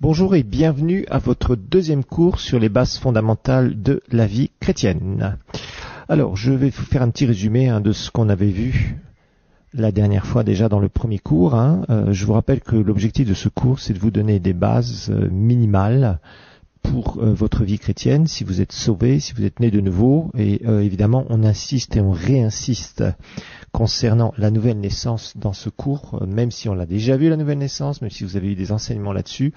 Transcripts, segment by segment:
Bonjour et bienvenue à votre deuxième cours sur les bases fondamentales de la vie chrétienne. Alors, je vais vous faire un petit résumé hein, de ce qu'on avait vu la dernière fois déjà dans le premier cours. Hein. Euh, je vous rappelle que l'objectif de ce cours, c'est de vous donner des bases euh, minimales pour euh, votre vie chrétienne, si vous êtes sauvé, si vous êtes né de nouveau. Et évidemment, on insiste et on réinsiste concernant la nouvelle naissance dans ce cours, même si on l'a déjà vu la nouvelle naissance, même si vous avez eu des enseignements là-dessus,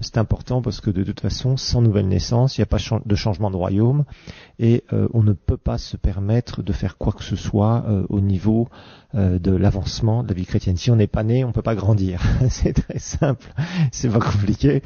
c'est important parce que de toute façon, sans nouvelle naissance, il n'y a pas de changement de royaume et euh, on ne peut pas se permettre de faire quoi que ce soit euh, au niveau euh, de l'avancement de la vie chrétienne. Si on n'est pas né, on ne peut pas grandir. c'est très simple, c'est pas compliqué.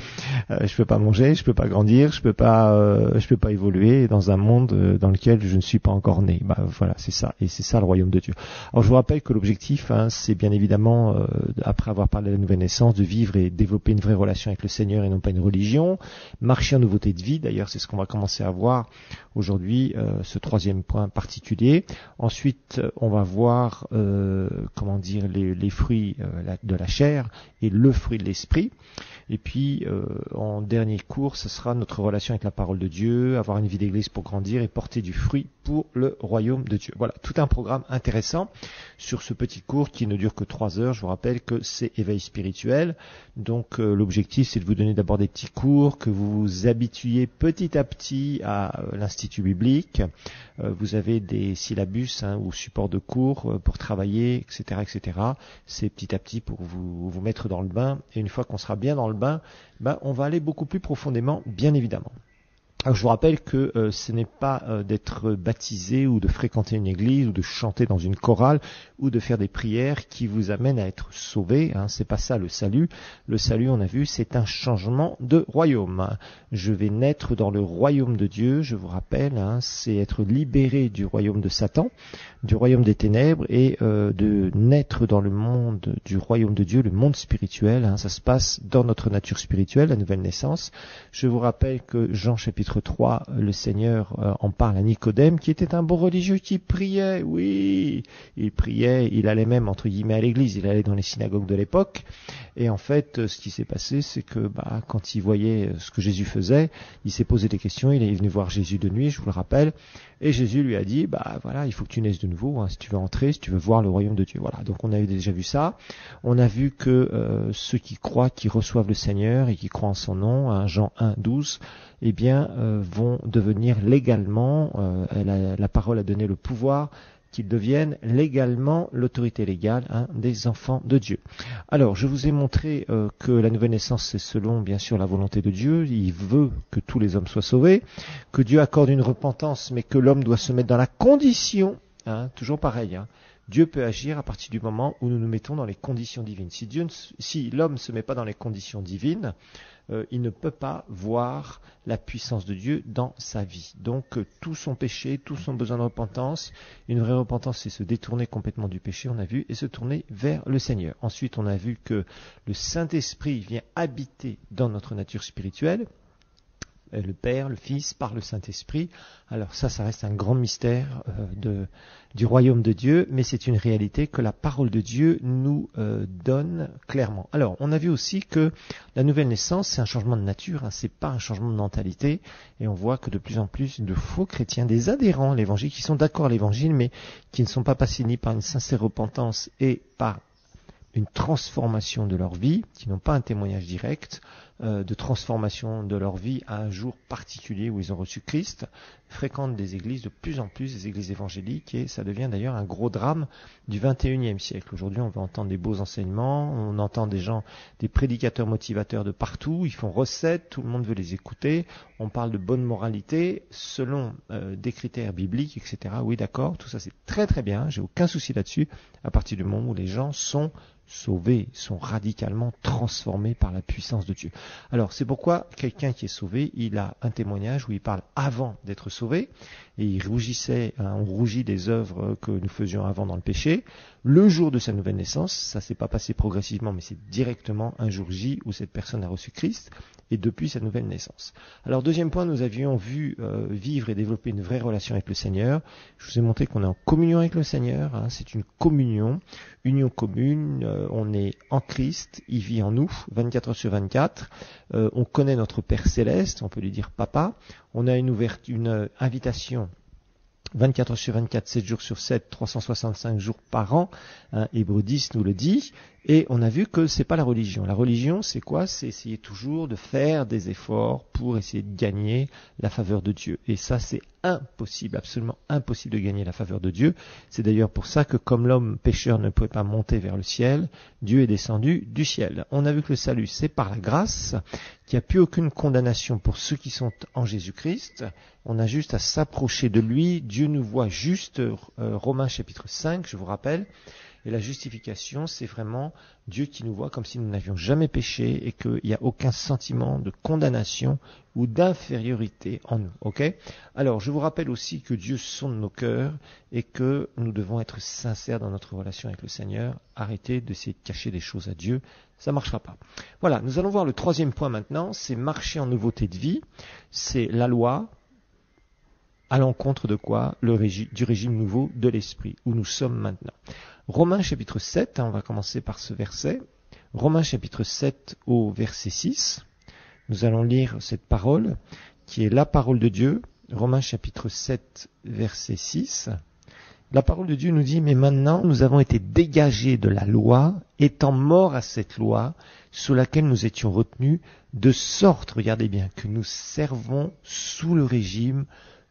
je peux pas manger, je peux pas grandir, je peux pas, je peux pas évoluer dans un monde dans lequel je ne suis pas encore né. Bah, voilà, c'est ça et c'est ça le royaume de Dieu. Alors je vous rappelle que l'objectif, hein, c'est bien évidemment après avoir parlé de la nouvelle naissance, de vivre et développer une vraie relation avec le Seigneur et non pas une religion. Marcher en nouveauté de vie, d'ailleurs c'est ce qu'on va commencer à voir aujourd'hui, euh, ce troisième point particulier. Ensuite, on va voir euh, comment dire les, fruits euh, de la chair et le fruit de l'esprit. Et puis, en dernier cours, ce sera notre relation avec la parole de Dieu, avoir une vie d'église pour grandir et porter du fruit pour le royaume de Dieu. Voilà, tout un programme intéressant sur ce petit cours qui ne dure que trois heures. Je vous rappelle que c'est éveil spirituel. Donc, l'objectif, c'est de vous donner d'abord des petits cours, que vous vous habituiez petit à petit à l'institution biblique. Euh, vous avez des syllabus hein, ou supports de cours euh, pour travailler, etc., etc. C'est petit à petit pour vous, vous mettre dans le bain. Et une fois qu'on sera bien dans le bain, ben, on va aller beaucoup plus profondément, bien évidemment. Alors je vous rappelle que euh, ce n'est pas euh, d'être baptisé ou de fréquenter une église ou de chanter dans une chorale ou de faire des prières qui vous amènent à être sauvé. Hein, c'est pas ça le salut. Le salut, on a vu, c'est un changement de royaume. Je vais naître dans le royaume de Dieu. Je vous rappelle, hein, c'est être libéré du royaume de Satan, du royaume des ténèbres et euh, de naître dans le monde du royaume de Dieu, le monde spirituel. Hein, ça se passe dans notre nature spirituelle, la nouvelle naissance. Je vous rappelle que Jean chapitre 3, le Seigneur euh, en parle à Nicodème, qui était un bon religieux qui priait, oui, il priait, il allait même entre guillemets à l'église, il allait dans les synagogues de l'époque, et en fait, euh, ce qui s'est passé, c'est que bah, quand il voyait euh, ce que Jésus faisait, il s'est posé des questions, il est venu voir Jésus de nuit, je vous le rappelle, et Jésus lui a dit, bah voilà, il faut que tu naisses de nouveau, hein, si tu veux entrer, si tu veux voir le royaume de Dieu. Voilà, donc on a déjà vu ça. On a vu que ceux qui croient, qui reçoivent le Seigneur et qui croient en son nom, hein, Jean 1, 12, eh bien, euh, vont devenir légalement, euh, la, parole a donné le pouvoir qu'ils deviennent légalement l'autorité légale hein, des enfants de Dieu. Alors, je vous ai montré euh, que la nouvelle naissance, c'est selon, bien sûr, la volonté de Dieu. Il veut que tous les hommes soient sauvés, que Dieu accorde une repentance, mais que l'homme doit se mettre dans la condition, hein, toujours pareil, hein, Dieu peut agir à partir du moment où nous nous mettons dans les conditions divines. Si, l'homme ne se met pas dans les conditions divines, euh, il ne peut pas voir la puissance de Dieu dans sa vie. Donc euh, tout son péché, tout son besoin de repentance, une vraie repentance, c'est se détourner complètement du péché, on a vu, et se tourner vers le Seigneur. Ensuite, on a vu que le Saint-Esprit vient habiter dans notre nature spirituelle le Père, le Fils, par le Saint-Esprit. Alors ça, ça reste un grand mystère euh, du royaume de Dieu, mais c'est une réalité que la parole de Dieu nous euh, donne clairement. Alors, on a vu aussi que la nouvelle naissance, c'est un changement de nature, hein, c'est pas un changement de mentalité, et on voit que de plus en plus de faux chrétiens, des adhérents à l'évangile, qui sont d'accord à l'évangile, mais qui ne sont pas passés ni par une sincère repentance et par une transformation de leur vie, qui n'ont pas un témoignage direct, de transformation de leur vie à un jour particulier où ils ont reçu Christ, fréquentent des églises de plus en plus, des églises évangéliques, et ça devient d'ailleurs un gros drame du 21e siècle. Aujourd'hui, on veut entendre des beaux enseignements, on entend des gens, des prédicateurs motivateurs de partout, ils font recettes, tout le monde veut les écouter, on parle de bonne moralité selon euh, des critères bibliques, etc. Oui, d'accord, tout ça c'est très très bien, j'ai aucun souci là-dessus, à partir du moment où les gens sont sauvés, sont radicalement transformés par la puissance de Dieu. Alors c'est pourquoi quelqu'un qui est sauvé, il a un témoignage où il parle avant d'être sauvé, et il rougissait, hein, on rougit des œuvres que nous faisions avant dans le péché. le jour de sa nouvelle naissance. Ça s'est pas passé progressivement, mais c'est directement un jour J où cette personne a reçu Christ et depuis sa nouvelle naissance. Alors deuxième point, nous avions vu euh, vivre et développer une vraie relation avec le Seigneur. Je vous ai montré qu'on est en communion avec le Seigneur. Hein. c'est une communion, union commune. Euh, on est en Christ, il vit en nous, 24 heures sur 24. Euh, on connaît notre Père céleste, on peut lui dire Papa. On a une ouverture, une invitation 24 heures sur 24, 7 jours sur 7, 365 jours par an. Hein, Hébreu 10 nous le dit. Et on a vu que c'est pas la religion. La religion, c'est quoi? C'est essayer toujours de faire des efforts pour essayer de gagner la faveur de Dieu. Et ça, c'est impossible, absolument impossible de gagner la faveur de Dieu. C'est d'ailleurs pour ça que comme l'homme pécheur ne pouvait pas monter vers le ciel, Dieu est descendu du ciel. On a vu que le salut, c'est par la grâce, qu'il n'y a plus aucune condamnation pour ceux qui sont en Jésus-Christ. On a juste à s'approcher de lui. Dieu nous voit juste, euh, Romains chapitre 5, je vous rappelle. Et la justification, c'est vraiment Dieu qui nous voit comme si nous n'avions jamais péché et qu'il n'y a aucun sentiment de condamnation ou d'infériorité en nous. Ok? Alors, je vous rappelle aussi que Dieu sonde nos cœurs et que nous devons être sincères dans notre relation avec le Seigneur. Arrêtez d'essayer de cacher des choses à Dieu. Ça ne marchera pas. Voilà, nous allons voir le troisième point maintenant, c'est marcher en nouveauté de vie. C'est la loi, à l'encontre de quoi? Le Du régime nouveau de l'esprit, où nous sommes maintenant. Romains chapitre 7, hein, on va commencer par ce verset. Romains chapitre 7 au verset 6. Nous allons lire cette parole qui est la parole de Dieu. Romains chapitre 7 verset 6. La parole de Dieu nous dit, mais maintenant nous avons été dégagés de la loi, étant morts à cette loi sous laquelle nous étions retenus, de sorte, regardez bien, que nous servons sous le régime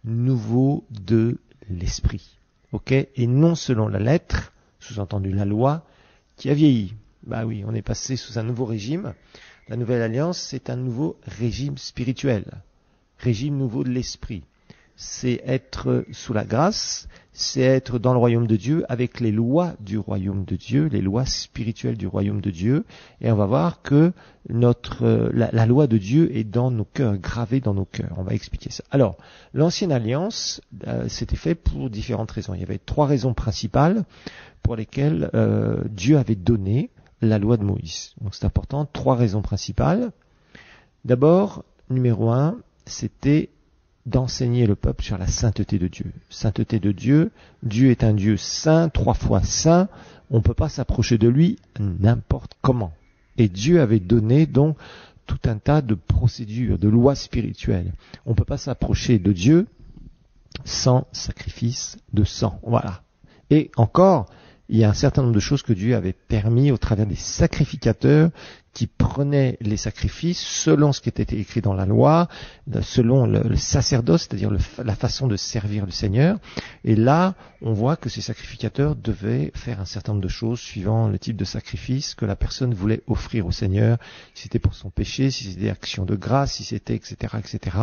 nouveau de l'esprit. Ok? Et non selon la lettre, sous-entendu la loi, qui a vieilli. Bah oui, on est passé sous un nouveau régime. La nouvelle alliance, c'est un nouveau régime spirituel, régime nouveau de l'esprit c'est être sous la grâce, c'est être dans le royaume de Dieu avec les lois du royaume de Dieu, les lois spirituelles du royaume de Dieu. Et on va voir que notre la, loi de Dieu est dans nos cœurs, gravée dans nos cœurs. On va expliquer ça. Alors, l'ancienne alliance, euh, c'était fait pour différentes raisons. Il y avait trois raisons principales pour lesquelles euh, Dieu avait donné la loi de Moïse. Donc c'est important. Trois raisons principales. D'abord, numéro un, c'était d'enseigner le peuple sur la sainteté de Dieu. Sainteté de Dieu, Dieu est un Dieu saint, trois fois saint, on ne peut pas s'approcher de lui n'importe comment. Et Dieu avait donné donc tout un tas de procédures, de lois spirituelles. On ne peut pas s'approcher de Dieu sans sacrifice de sang. Voilà. Et encore, il y a un certain nombre de choses que Dieu avait permis au travers des sacrificateurs qui prenaient les sacrifices selon ce qui était écrit dans la loi, selon le, sacerdoce, c'est-à-dire la façon de servir le Seigneur. Et là, on voit que ces sacrificateurs devaient faire un certain nombre de choses suivant le type de sacrifice que la personne voulait offrir au Seigneur, si c'était pour son péché, si c'était action de grâce, si c'était etc., etc.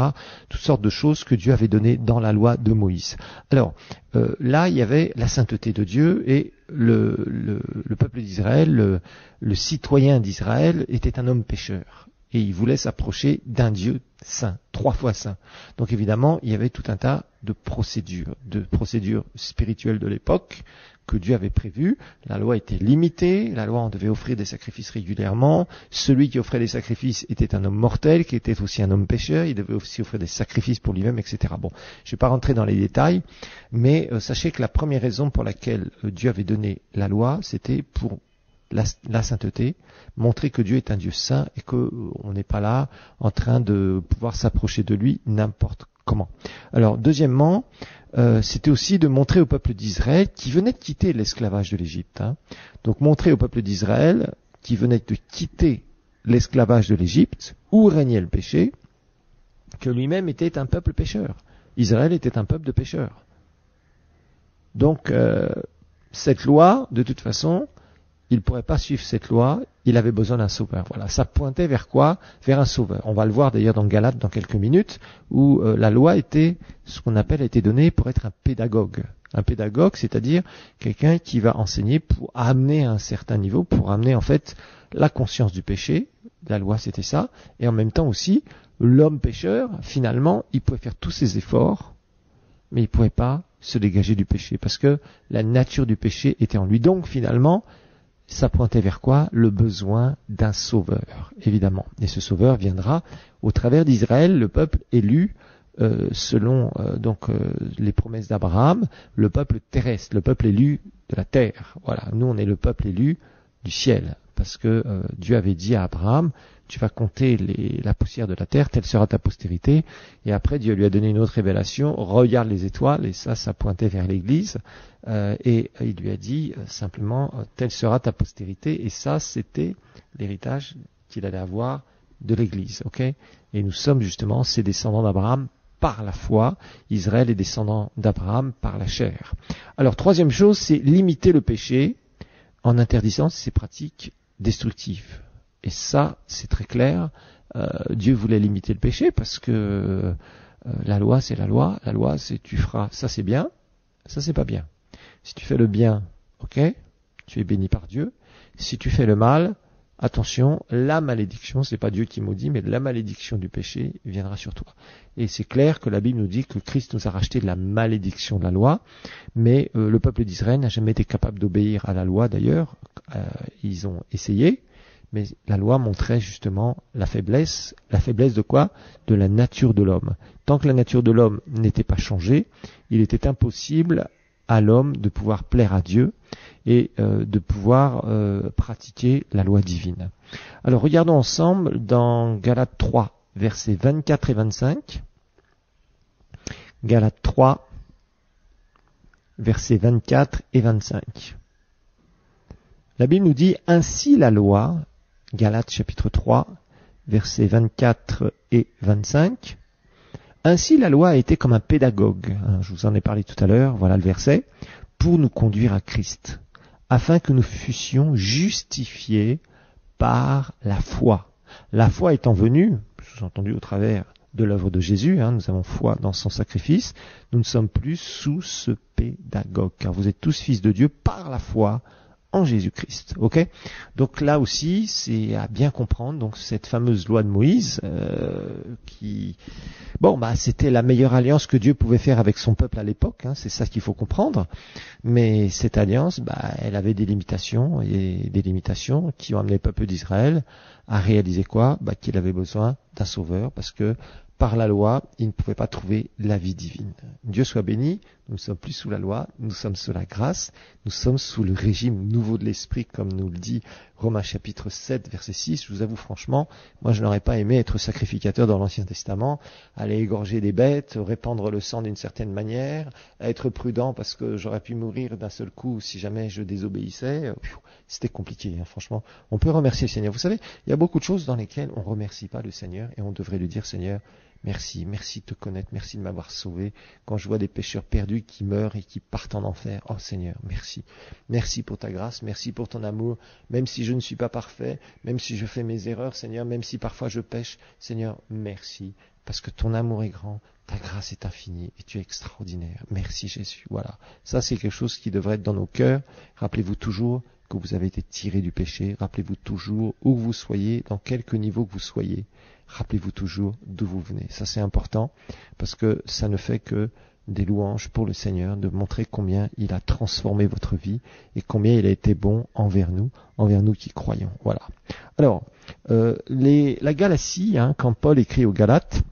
Toutes sortes de choses que Dieu avait données dans la loi de Moïse. Alors, euh, là, il y avait la sainteté de Dieu et le, le, peuple d'Israël, le citoyen d'Israël était un homme pécheur et il voulait s'approcher d'un Dieu saint, trois fois saint. Donc évidemment, il y avait tout un tas de procédures, de procédures spirituelles de l'époque que Dieu avait prévues. La loi était limitée, la loi on devait offrir des sacrifices régulièrement. Celui qui offrait des sacrifices était un homme mortel, qui était aussi un homme pécheur, il devait aussi offrir des sacrifices pour lui-même, etc. Bon, je ne vais pas rentrer dans les détails, mais euh, sachez que la première raison pour laquelle euh, Dieu avait donné la loi, c'était pour la, sainteté, montrer que Dieu est un Dieu saint et qu'on euh, n'est pas là en train de pouvoir s'approcher de lui n'importe comment. Alors, deuxièmement, euh, c'était aussi de montrer au peuple d'Israël qui venait de quitter l'esclavage de l'Égypte. Hein. Donc, montrer au peuple d'Israël qui venait de quitter l'esclavage de l'Égypte, où régnait le péché, que lui-même était un peuple pécheur. Israël était un peuple de pécheurs. Donc, euh, cette loi, de toute façon, il ne pourrait pas suivre cette loi, il avait besoin d'un sauveur. Voilà, ça pointait vers quoi? Vers un sauveur. On va le voir d'ailleurs dans Galate dans quelques minutes, où euh, la loi était, ce qu'on appelle, a été donnée pour être un pédagogue. Un pédagogue, c'est-à-dire quelqu'un qui va enseigner pour amener à un certain niveau, pour amener en fait la conscience du péché. La loi, c'était ça. Et en même temps aussi, l'homme pécheur, finalement, il pouvait faire tous ses efforts, mais il ne pouvait pas se dégager du péché, parce que la nature du péché était en lui. Donc finalement, ça pointait vers quoi Le besoin d'un sauveur, évidemment. Et ce sauveur viendra au travers d'Israël, le peuple élu euh, selon euh, donc euh, les promesses d'Abraham, le peuple terrestre, le peuple élu de la terre. Voilà, nous on est le peuple élu du ciel, parce que Dieu avait dit à Abraham, tu vas compter la poussière de la terre, telle sera ta postérité. Et après, Dieu lui a donné une autre révélation, regarde les étoiles, et ça, ça pointait vers l'Église. Euh, et il lui a dit euh, simplement, euh, telle sera ta postérité. Et ça, c'était l'héritage qu'il allait avoir de l'Église. ok? Et nous sommes justement ces descendants d'Abraham par la foi. Israël est descendant d'Abraham par la chair. Alors, troisième chose, c'est limiter le péché en interdisant ces pratiques destructives. Et ça, c'est très clair. Euh, Dieu voulait limiter le péché parce que euh, la loi, c'est la loi. La loi, c'est tu feras. Ça, c'est bien. Ça, c'est pas bien. Si tu fais le bien, ok, tu es béni par Dieu. Si tu fais le mal, attention, la malédiction, c'est pas Dieu qui maudit, mais la malédiction du péché viendra sur toi. Et c'est clair que la Bible nous dit que Christ nous a racheté de la malédiction de la loi, mais euh, le peuple d'Israël n'a jamais été capable d'obéir à la loi d'ailleurs. ils ont essayé, mais la loi montrait justement la faiblesse. La faiblesse de quoi? De la nature de l'homme. Tant que la nature de l'homme n'était pas changée, il était impossible à l'homme de pouvoir plaire à Dieu et euh, de pouvoir euh, pratiquer la loi divine. Alors regardons ensemble dans Galates 3, versets 24 et 25. Galates 3, versets 24 et 25. La Bible nous dit Ainsi la loi Galates chapitre 3, versets 24 et 25. Ainsi la loi a été comme un pédagogue, hein, je vous en ai parlé tout à l'heure, voilà le verset, pour nous conduire à Christ, afin que nous fussions justifiés par la foi. La foi étant venue, sous-entendu au travers de l'œuvre de Jésus, hein, nous avons foi dans son sacrifice, nous ne sommes plus sous ce pédagogue, car vous êtes tous fils de Dieu par la foi en Jésus-Christ. Ok? Donc là aussi, c'est à bien comprendre. Donc cette fameuse loi de Moïse, euh, qui, bon, bah c'était la meilleure alliance que Dieu pouvait faire avec son peuple à l'époque. Hein, c'est ça qu'il faut comprendre. Mais cette alliance, bah, elle avait des limitations et des limitations qui ont amené le peuple d'Israël à réaliser quoi? Bah qu'il avait besoin d'un sauveur parce que par la loi, il ne pouvait pas trouver la vie divine. Dieu soit béni, nous ne sommes plus sous la loi, nous sommes sous la grâce, nous sommes sous le régime nouveau de l'esprit, comme nous le dit Romains chapitre 7, verset 6. Je vous avoue franchement, moi je n'aurais pas aimé être sacrificateur dans l'Ancien Testament, aller égorger des bêtes, répandre le sang d'une certaine manière, être prudent parce que j'aurais pu mourir d'un seul coup si jamais je désobéissais. C'était compliqué, hein, franchement. On peut remercier le Seigneur. Vous savez, il y a beaucoup de choses dans lesquelles on ne remercie pas le Seigneur et on devrait lui dire Seigneur, Merci, merci de te connaître, merci de m'avoir sauvé. Quand je vois des pécheurs perdus qui meurent et qui partent en enfer, oh Seigneur, merci. Merci pour ta grâce, merci pour ton amour, même si je ne suis pas parfait, même si je fais mes erreurs, Seigneur, même si parfois je pêche, Seigneur, merci, parce que ton amour est grand, ta grâce est infinie et tu es extraordinaire. Merci Jésus. Voilà. Ça, c'est quelque chose qui devrait être dans nos cœurs. Rappelez-vous toujours que vous avez été tiré du péché. Rappelez-vous toujours où vous soyez, dans quelque niveau que vous soyez. Rappelez-vous toujours d'où vous venez. Ça c'est important parce que ça ne fait que des louanges pour le Seigneur, de montrer combien il a transformé votre vie et combien il a été bon envers nous, envers nous qui croyons. Voilà. Alors, euh, les, la Galatie, hein, quand Paul écrit aux Galates,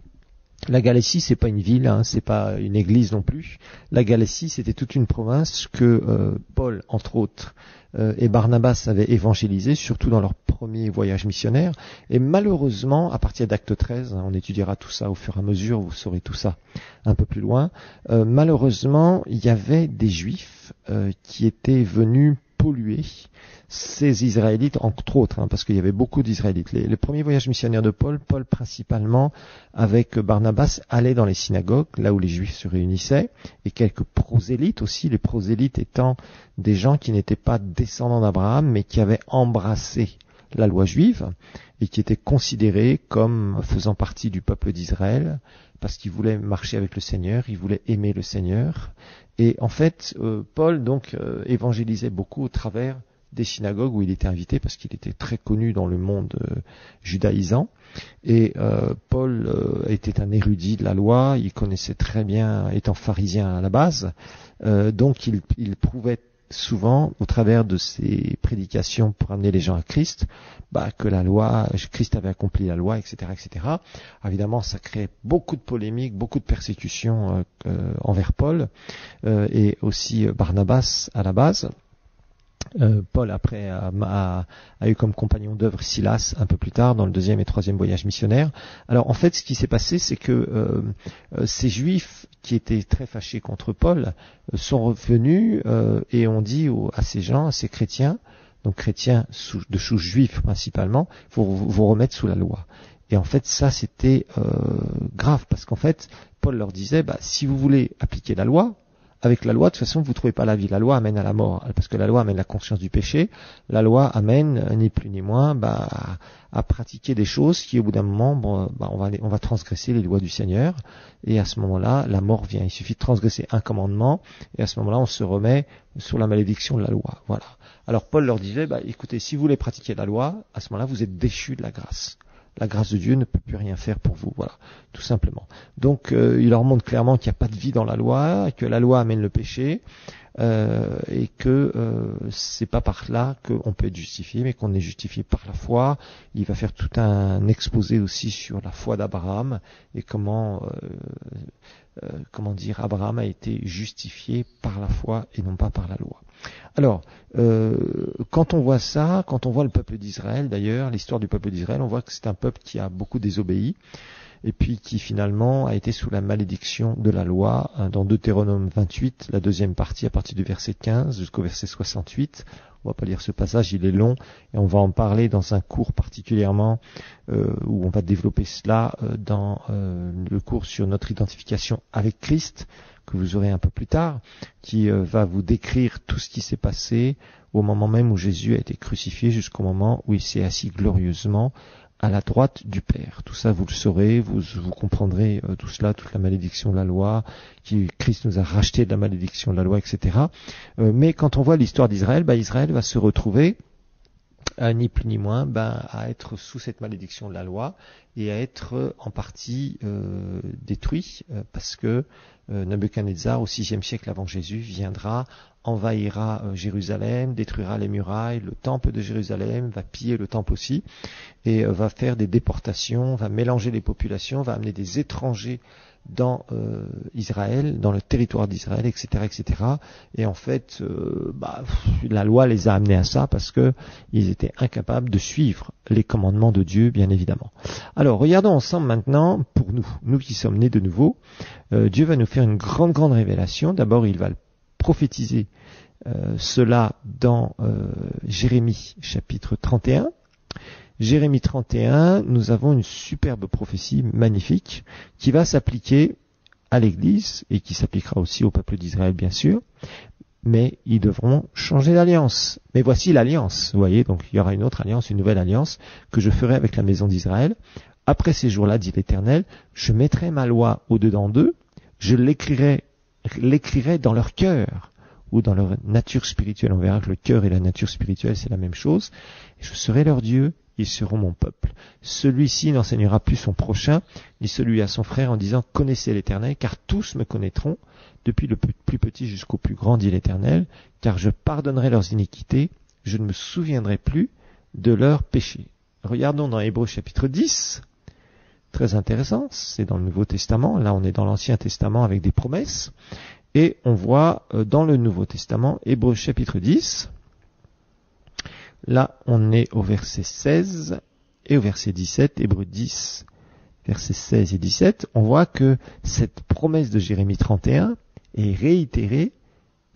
la Galatie, c'est pas une ville, hein, c'est pas une église non plus. La Galatie, c'était toute une province que euh, Paul, entre autres, euh, et Barnabas avaient évangélisé, surtout dans leur premier voyage missionnaire. Et malheureusement, à partir d'acte 13, hein, on étudiera tout ça au fur et à mesure, vous saurez tout ça un peu plus loin. Euh, malheureusement, il y avait des Juifs qui étaient venus polluer ces Israélites, entre autres, hein, parce qu'il y avait beaucoup d'Israélites. Les, premiers voyages missionnaires de Paul, Paul principalement, avec Barnabas, allait dans les synagogues, là où les Juifs se réunissaient, et quelques prosélytes aussi, les prosélytes étant des gens qui n'étaient pas descendants d'Abraham, mais qui avaient embrassé la loi juive, et qui étaient considérés comme faisant partie du peuple d'Israël, parce qu'ils voulaient marcher avec le Seigneur, ils voulaient aimer le Seigneur. Et en fait, euh, Paul donc euh, évangélisait beaucoup au travers des synagogues où il était invité parce qu'il était très connu dans le monde euh, judaïsant. Et Paul était un érudit de la loi, il connaissait très bien, étant pharisien à la base, donc il, il prouvait souvent, au travers de ses prédications pour amener les gens à Christ, bah, que la loi, Christ avait accompli la loi, etc., etc. Évidemment, ça crée beaucoup de polémiques, beaucoup de persécutions envers Paul et aussi Barnabas à la base. Euh, Paul après a, eu comme compagnon d'œuvre Silas un peu plus tard dans le deuxième et troisième voyage missionnaire. Alors en fait, ce qui s'est passé, c'est que euh, euh, ces Juifs qui étaient très fâchés contre Paul sont revenus et ont dit à ces gens, à ces chrétiens, donc chrétiens de souche juifs principalement, faut vous remettre sous la loi. Et en fait, ça c'était grave parce qu'en fait, Paul leur disait, bah, si vous voulez appliquer la loi, avec la loi, de toute façon, vous ne trouvez pas la vie. La loi amène à la mort, parce que la loi amène la conscience du péché. La loi amène, ni plus ni moins, bah, à, pratiquer des choses qui, au bout d'un moment, bon, bah, on, va, on va transgresser les lois du Seigneur. Et à ce moment-là, la mort vient. Il suffit de transgresser un commandement, et à ce moment-là, on se remet sur la malédiction de la loi. Voilà. Alors Paul leur disait, bah, écoutez, si vous voulez pratiquer la loi, à ce moment-là, vous êtes déchus de la grâce la grâce de Dieu ne peut plus rien faire pour vous. Voilà, tout simplement. Donc euh, il leur montre clairement qu'il n'y a pas de vie dans la loi, que la loi amène le péché, euh, et que euh, c'est pas par là qu'on peut être justifié, mais qu'on est justifié par la foi. Il va faire tout un exposé aussi sur la foi d'Abraham et comment euh, comment dire, Abraham a été justifié par la foi et non pas par la loi. Alors, euh, quand on voit ça, quand on voit le peuple d'Israël, d'ailleurs, l'histoire du peuple d'Israël, on voit que c'est un peuple qui a beaucoup désobéi et puis qui finalement a été sous la malédiction de la loi. Hein, dans Deutéronome 28, la deuxième partie, à partir du verset 15 jusqu'au verset 68, on va pas lire ce passage, il est long, et on va en parler dans un cours particulièrement euh, où on va développer cela euh, dans euh, le cours sur notre identification avec Christ que vous aurez un peu plus tard, qui va vous décrire tout ce qui s'est passé au moment même où Jésus a été crucifié jusqu'au moment où il s'est assis glorieusement à la droite du Père. Tout ça, vous le saurez, vous, comprendrez euh, tout cela, toute la malédiction de la loi, qui Christ nous a racheté de la malédiction de la loi, etc. Euh, mais quand on voit l'histoire d'Israël, bah, Israël va se retrouver euh, ni plus ni moins ben, à être sous cette malédiction de la loi et à être en partie détruit parce que Nebuchadnezzar au VIe siècle avant Jésus viendra envahira euh, Jérusalem, détruira les murailles, le temple de Jérusalem, va piller le temple aussi, et euh, va faire des déportations, va mélanger les populations, va amener des étrangers dans euh, Israël, dans le territoire d'Israël, etc., etc. Et en fait, bah, la loi les a amenés à ça parce que ils étaient incapables de suivre les commandements de Dieu, bien évidemment. Alors, regardons ensemble maintenant pour nous, nous qui sommes nés de nouveau. Dieu va nous faire une grande, grande révélation. D'abord, il va prophétiser euh, cela dans euh, Jérémie chapitre 31. Jérémie 31, nous avons une superbe prophétie magnifique qui va s'appliquer à l'Église et qui s'appliquera aussi au peuple d'Israël bien sûr, mais ils devront changer d'alliance. Mais voici l'alliance, vous voyez, donc il y aura une autre alliance, une nouvelle alliance que je ferai avec la maison d'Israël. Après ces jours-là, dit l'Éternel, je mettrai ma loi au-dedans d'eux, je l'écrirai l'écrirait dans leur cœur ou dans leur nature spirituelle. On verra que le cœur et la nature spirituelle, c'est la même chose. Je serai leur Dieu, ils seront mon peuple. Celui-ci n'enseignera plus son prochain, ni celui à son frère, en disant Connaissez l'Éternel, car tous me connaîtront, depuis le plus petit jusqu'au plus grand, dit l'Éternel, car je pardonnerai leurs iniquités, je ne me souviendrai plus de leurs péchés. Regardons dans Hébreu chapitre 10, très intéressant, c'est dans le Nouveau Testament, là on est dans l'Ancien Testament avec des promesses, et on voit euh, dans le Nouveau Testament, Hébreu chapitre 10, là on est au verset 16 et au verset 17, Hébreu 10, versets 16 et 17, on voit que cette promesse de Jérémie 31 est réitérée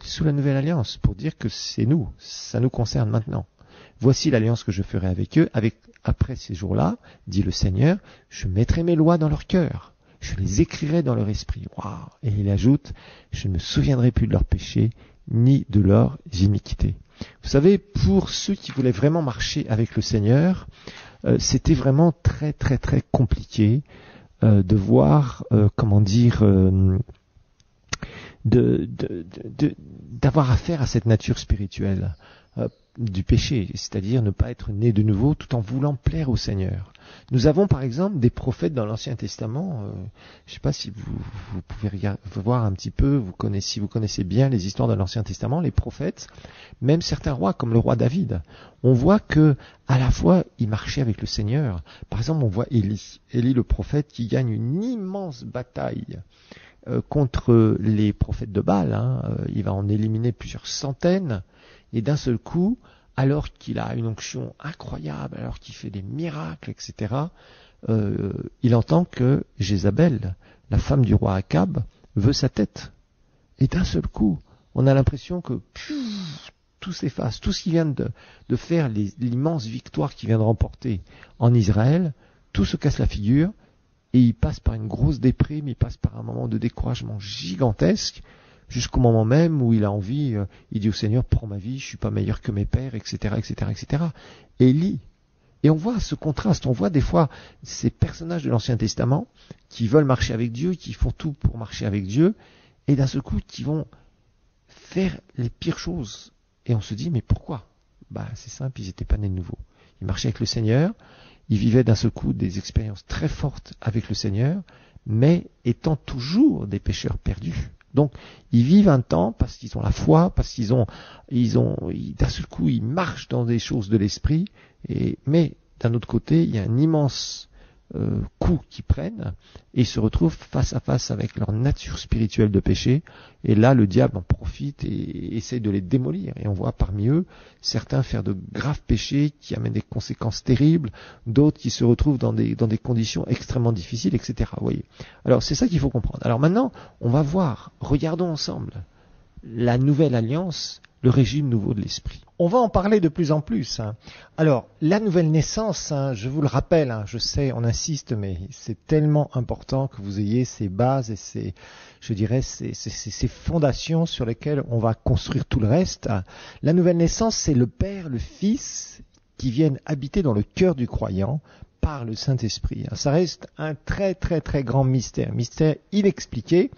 sous la nouvelle alliance pour dire que c'est nous, ça nous concerne maintenant. Voici l'alliance que je ferai avec eux, avec après ces jours-là, dit le Seigneur, je mettrai mes lois dans leur cœur, je les écrirai dans leur esprit. Et il ajoute, je ne me souviendrai plus de leurs péchés, ni de leurs iniquités. Vous savez, pour ceux qui voulaient vraiment marcher avec le Seigneur, euh, c'était vraiment très très très compliqué euh, de voir, euh, comment dire, d'avoir affaire à cette nature spirituelle. Du péché, c'est-à-dire ne pas être né de nouveau tout en voulant plaire au Seigneur. Nous avons par exemple des prophètes dans l'Ancien Testament. Euh, je ne sais pas si vous, vous pouvez voir un petit peu, vous connaissez, si vous connaissez bien les histoires de l'Ancien Testament, les prophètes, même certains rois comme le roi David, on voit que à la fois il marchait avec le Seigneur. Par exemple, on voit Élie, Élie le prophète qui gagne une immense bataille euh, contre les prophètes de Baal. Hein. Euh, il va en éliminer plusieurs centaines et d'un seul coup, alors qu'il a une onction incroyable, alors qu'il fait des miracles, etc., euh, il entend que Jézabel, la femme du roi Akab, veut sa tête. Et d'un seul coup, on a l'impression que tout s'efface, tout ce qui vient de faire l'immense victoire qu'il vient de remporter en Israël, tout se casse la figure, et il passe par une grosse déprime, il passe par un moment de découragement gigantesque, jusqu'au moment même où il a envie, euh, il dit au Seigneur, prends ma vie, je suis pas meilleur que mes pères, etc., etc., etc. Élie. Et on voit ce contraste, on voit des fois ces personnages de l'Ancien Testament qui veulent marcher avec Dieu, qui font tout pour marcher avec Dieu, et d'un seul coup qui vont faire les pires choses. Et on se dit, mais pourquoi? Bah c'est simple, ils n'étaient pas nés de nouveau. Ils marchaient avec le Seigneur, ils vivaient d'un seul coup des expériences très fortes avec le Seigneur, mais étant toujours des pécheurs perdus. Donc, ils vivent un temps parce qu'ils ont la foi, parce qu'ils ont, ils ont, d'un seul coup, ils marchent dans des choses de l'esprit. Mais d'un autre côté, il y a un immense euh, coups qu'ils prennent et se retrouvent face à face avec leur nature spirituelle de péché. Et là, le diable en profite et essaie de les démolir. Et on voit parmi eux certains faire de graves péchés qui amènent des conséquences terribles, d'autres qui se retrouvent dans des, dans des conditions extrêmement difficiles, etc. Voyez. Alors c'est ça qu'il faut comprendre. Alors maintenant, on va voir, regardons ensemble la nouvelle alliance, le régime nouveau de l'esprit. On va en parler de plus en plus. Hein. Alors, la nouvelle naissance, hein, je vous le rappelle, hein, je sais, on insiste, mais c'est tellement important que vous ayez ces bases et ces, je dirais, ces, ces, fondations sur lesquelles on va construire tout le reste. La nouvelle naissance, c'est le Père, le Fils qui viennent habiter dans le cœur du croyant par le Saint-Esprit. Ça reste un très très très grand mystère, mystère inexpliqué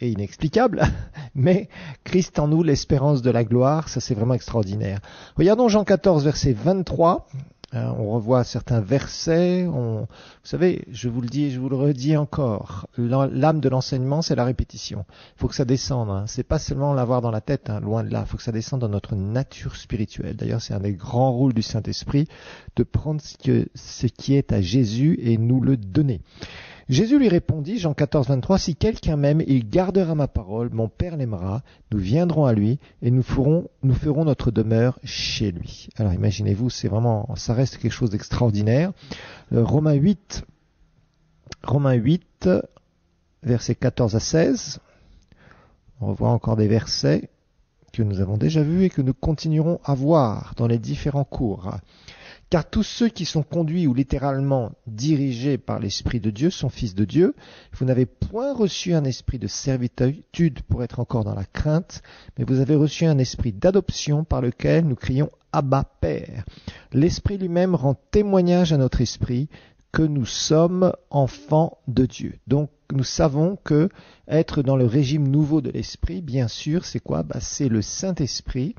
et inexplicable, mais Christ en nous, l'espérance de la gloire, ça c'est vraiment extraordinaire. Regardons Jean 14, verset 23. Euh, on revoit certains versets. Vous savez, je vous le dis et je vous le redis encore. L'âme de l'enseignement, c'est la répétition. Il faut que ça descende. Hein. C'est pas seulement l'avoir dans la tête, hein, loin de là. Il faut que ça descende dans notre nature spirituelle. D'ailleurs, c'est un des grands rôles du Saint-Esprit de prendre ce qui est à Jésus et nous le donner. Jésus lui répondit, Jean 14, 23, Si quelqu'un m'aime, il gardera ma parole, mon Père l'aimera, nous viendrons à lui et nous ferons, nous ferons notre demeure chez lui. Alors imaginez-vous, c'est vraiment, ça reste quelque chose d'extraordinaire. Euh, Romains 8, Romains 8, versets 14 à 16. On revoit encore des versets que nous avons déjà vus et que nous continuerons à voir dans les différents cours. Car tous ceux qui sont conduits ou littéralement dirigés par l'Esprit de Dieu sont fils de Dieu. Vous n'avez point reçu un esprit de servitude pour être encore dans la crainte, mais vous avez reçu un esprit d'adoption par lequel nous crions Abba Père. L'Esprit lui-même rend témoignage à notre esprit que nous sommes enfants de Dieu. Donc nous savons que être dans le régime nouveau de l'Esprit, bien sûr, c'est quoi? Bah, C'est le Saint-Esprit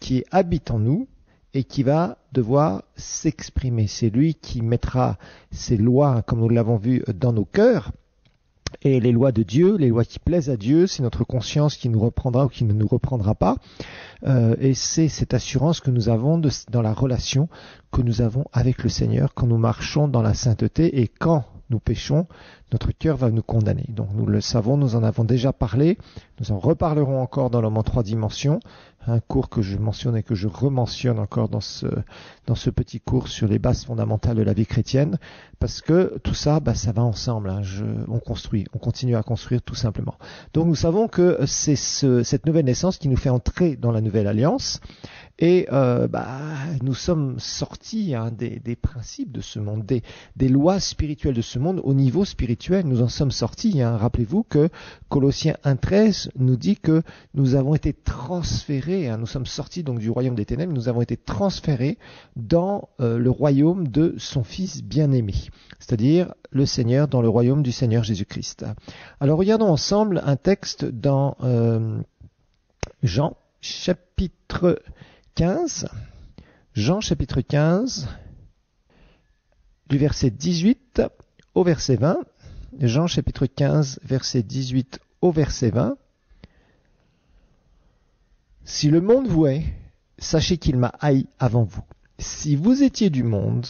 qui habite en nous et qui va devoir s'exprimer. C'est lui qui mettra ses lois, comme nous l'avons vu, dans nos cœurs. Et les lois de Dieu, les lois qui plaisent à Dieu, c'est notre conscience qui nous reprendra ou qui ne nous reprendra pas. Euh, et c'est cette assurance que nous avons dans la relation que nous avons avec le Seigneur quand nous marchons dans la sainteté et quand nous péchons, notre cœur va nous condamner. Donc nous le savons, nous en avons déjà parlé, nous en reparlerons encore dans l'homme en trois dimensions, un cours que je mentionne et que je rementionne encore dans ce, dans ce petit cours sur les bases fondamentales de la vie chrétienne, parce que tout ça, bah, ça va ensemble. Hein. On construit, on continue à construire tout simplement. Donc nous savons que c'est ce, cette nouvelle naissance qui nous fait entrer dans la nouvelle alliance, et euh, bah, nous sommes sortis hein, des, principes de ce monde, des, des, lois spirituelles de ce monde au niveau spirituel. Nous en sommes sortis. Hein. Rappelez-vous que Colossiens 1.13 nous dit que nous avons été transférés, hein, nous sommes sortis donc du royaume des ténèbres, nous avons été transférés dans euh, le royaume de son Fils bien-aimé, c'est-à-dire le Seigneur dans le royaume du Seigneur Jésus-Christ. Alors regardons ensemble un texte dans euh, Jean chapitre 15, Jean chapitre 15, du verset 18 au verset 20. Jean chapitre 15, verset 18 au verset 20. Si le monde vous hait, sachez qu'il m'a haï avant vous. Si vous étiez du monde,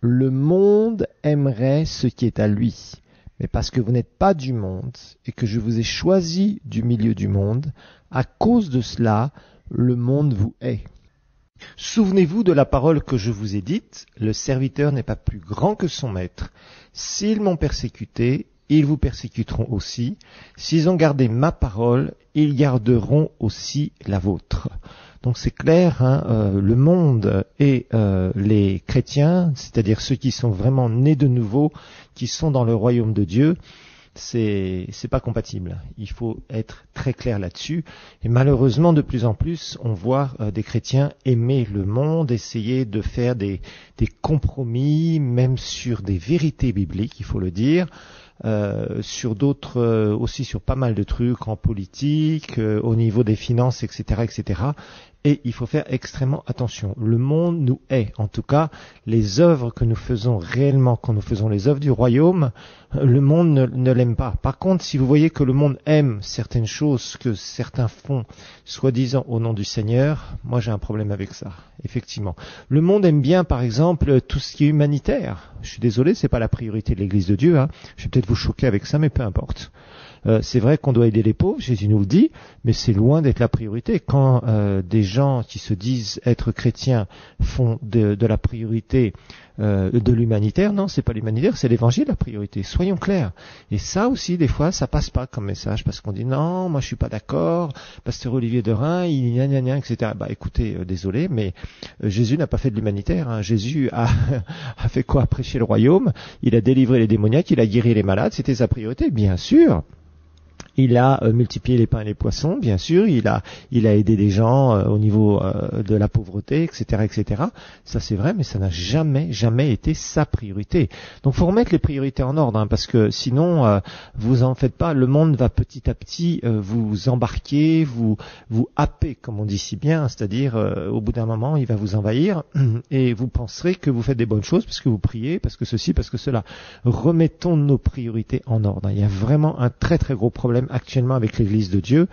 le monde aimerait ce qui est à lui. Mais parce que vous n'êtes pas du monde et que je vous ai choisi du milieu du monde, à cause de cela, le monde vous hait. Souvenez-vous de la parole que je vous ai dite, le serviteur n'est pas plus grand que son maître. S'ils m'ont persécuté, ils vous persécuteront aussi. S'ils ont gardé ma parole, ils garderont aussi la vôtre. Donc c'est clair, hein, euh, le monde et euh, les chrétiens, c'est-à-dire ceux qui sont vraiment nés de nouveau, qui sont dans le royaume de Dieu, c'est c'est pas compatible. Il faut être très clair là-dessus. Et malheureusement, de plus en plus, on voit euh, des chrétiens aimer le monde, essayer de faire des, des compromis, même sur des vérités bibliques, il faut le dire. Euh, sur d'autres euh, aussi sur pas mal de trucs en politique, au niveau des finances, etc., etc et il faut faire extrêmement attention. Le monde nous hait. En tout cas, les œuvres que nous faisons réellement, quand nous faisons les œuvres du royaume, le monde ne, l'aime pas. Par contre, si vous voyez que le monde aime certaines choses que certains font, soi-disant au nom du Seigneur, moi j'ai un problème avec ça, effectivement. Le monde aime bien, par exemple, tout ce qui est humanitaire. Je suis désolé, c'est pas la priorité de l'Église de Dieu. Hein. Je vais peut-être vous choquer avec ça, mais peu importe. Euh, c'est vrai qu'on doit aider les pauvres, Jésus nous le dit, mais c'est loin d'être la priorité. Quand euh, des gens qui se disent être chrétiens font de, la priorité euh, de l'humanitaire, non, c'est pas l'humanitaire, c'est l'évangile la priorité. Soyons clairs. Et ça aussi, des fois, ça passe pas comme message parce qu'on dit non, moi je suis pas d'accord. Pasteur Olivier de Rhin, il gna gna gna, etc. Bah écoutez, désolé, mais Jésus n'a pas fait de l'humanitaire. Hein. Jésus a, a fait quoi? Prêcher le royaume. Il a délivré les démoniaques, il a guéri les malades. C'était sa priorité, bien sûr. Il a euh, multiplié les pains et les poissons, bien sûr. Il a, il a aidé des gens euh, au niveau euh, de la pauvreté, etc., etc. Ça c'est vrai, mais ça n'a jamais, jamais été sa priorité. Donc faut remettre les priorités en ordre, hein, parce que sinon vous en faites pas. Le monde va petit à petit vous embarquer, vous vous happer, comme on dit si bien, c'est-à-dire au bout d'un moment il va vous envahir et vous penserez que vous faites des bonnes choses parce que vous priez, parce que ceci, parce que cela. Remettons nos priorités en ordre. Il y a vraiment un très très gros problème actuellement avec l'Église de Dieu,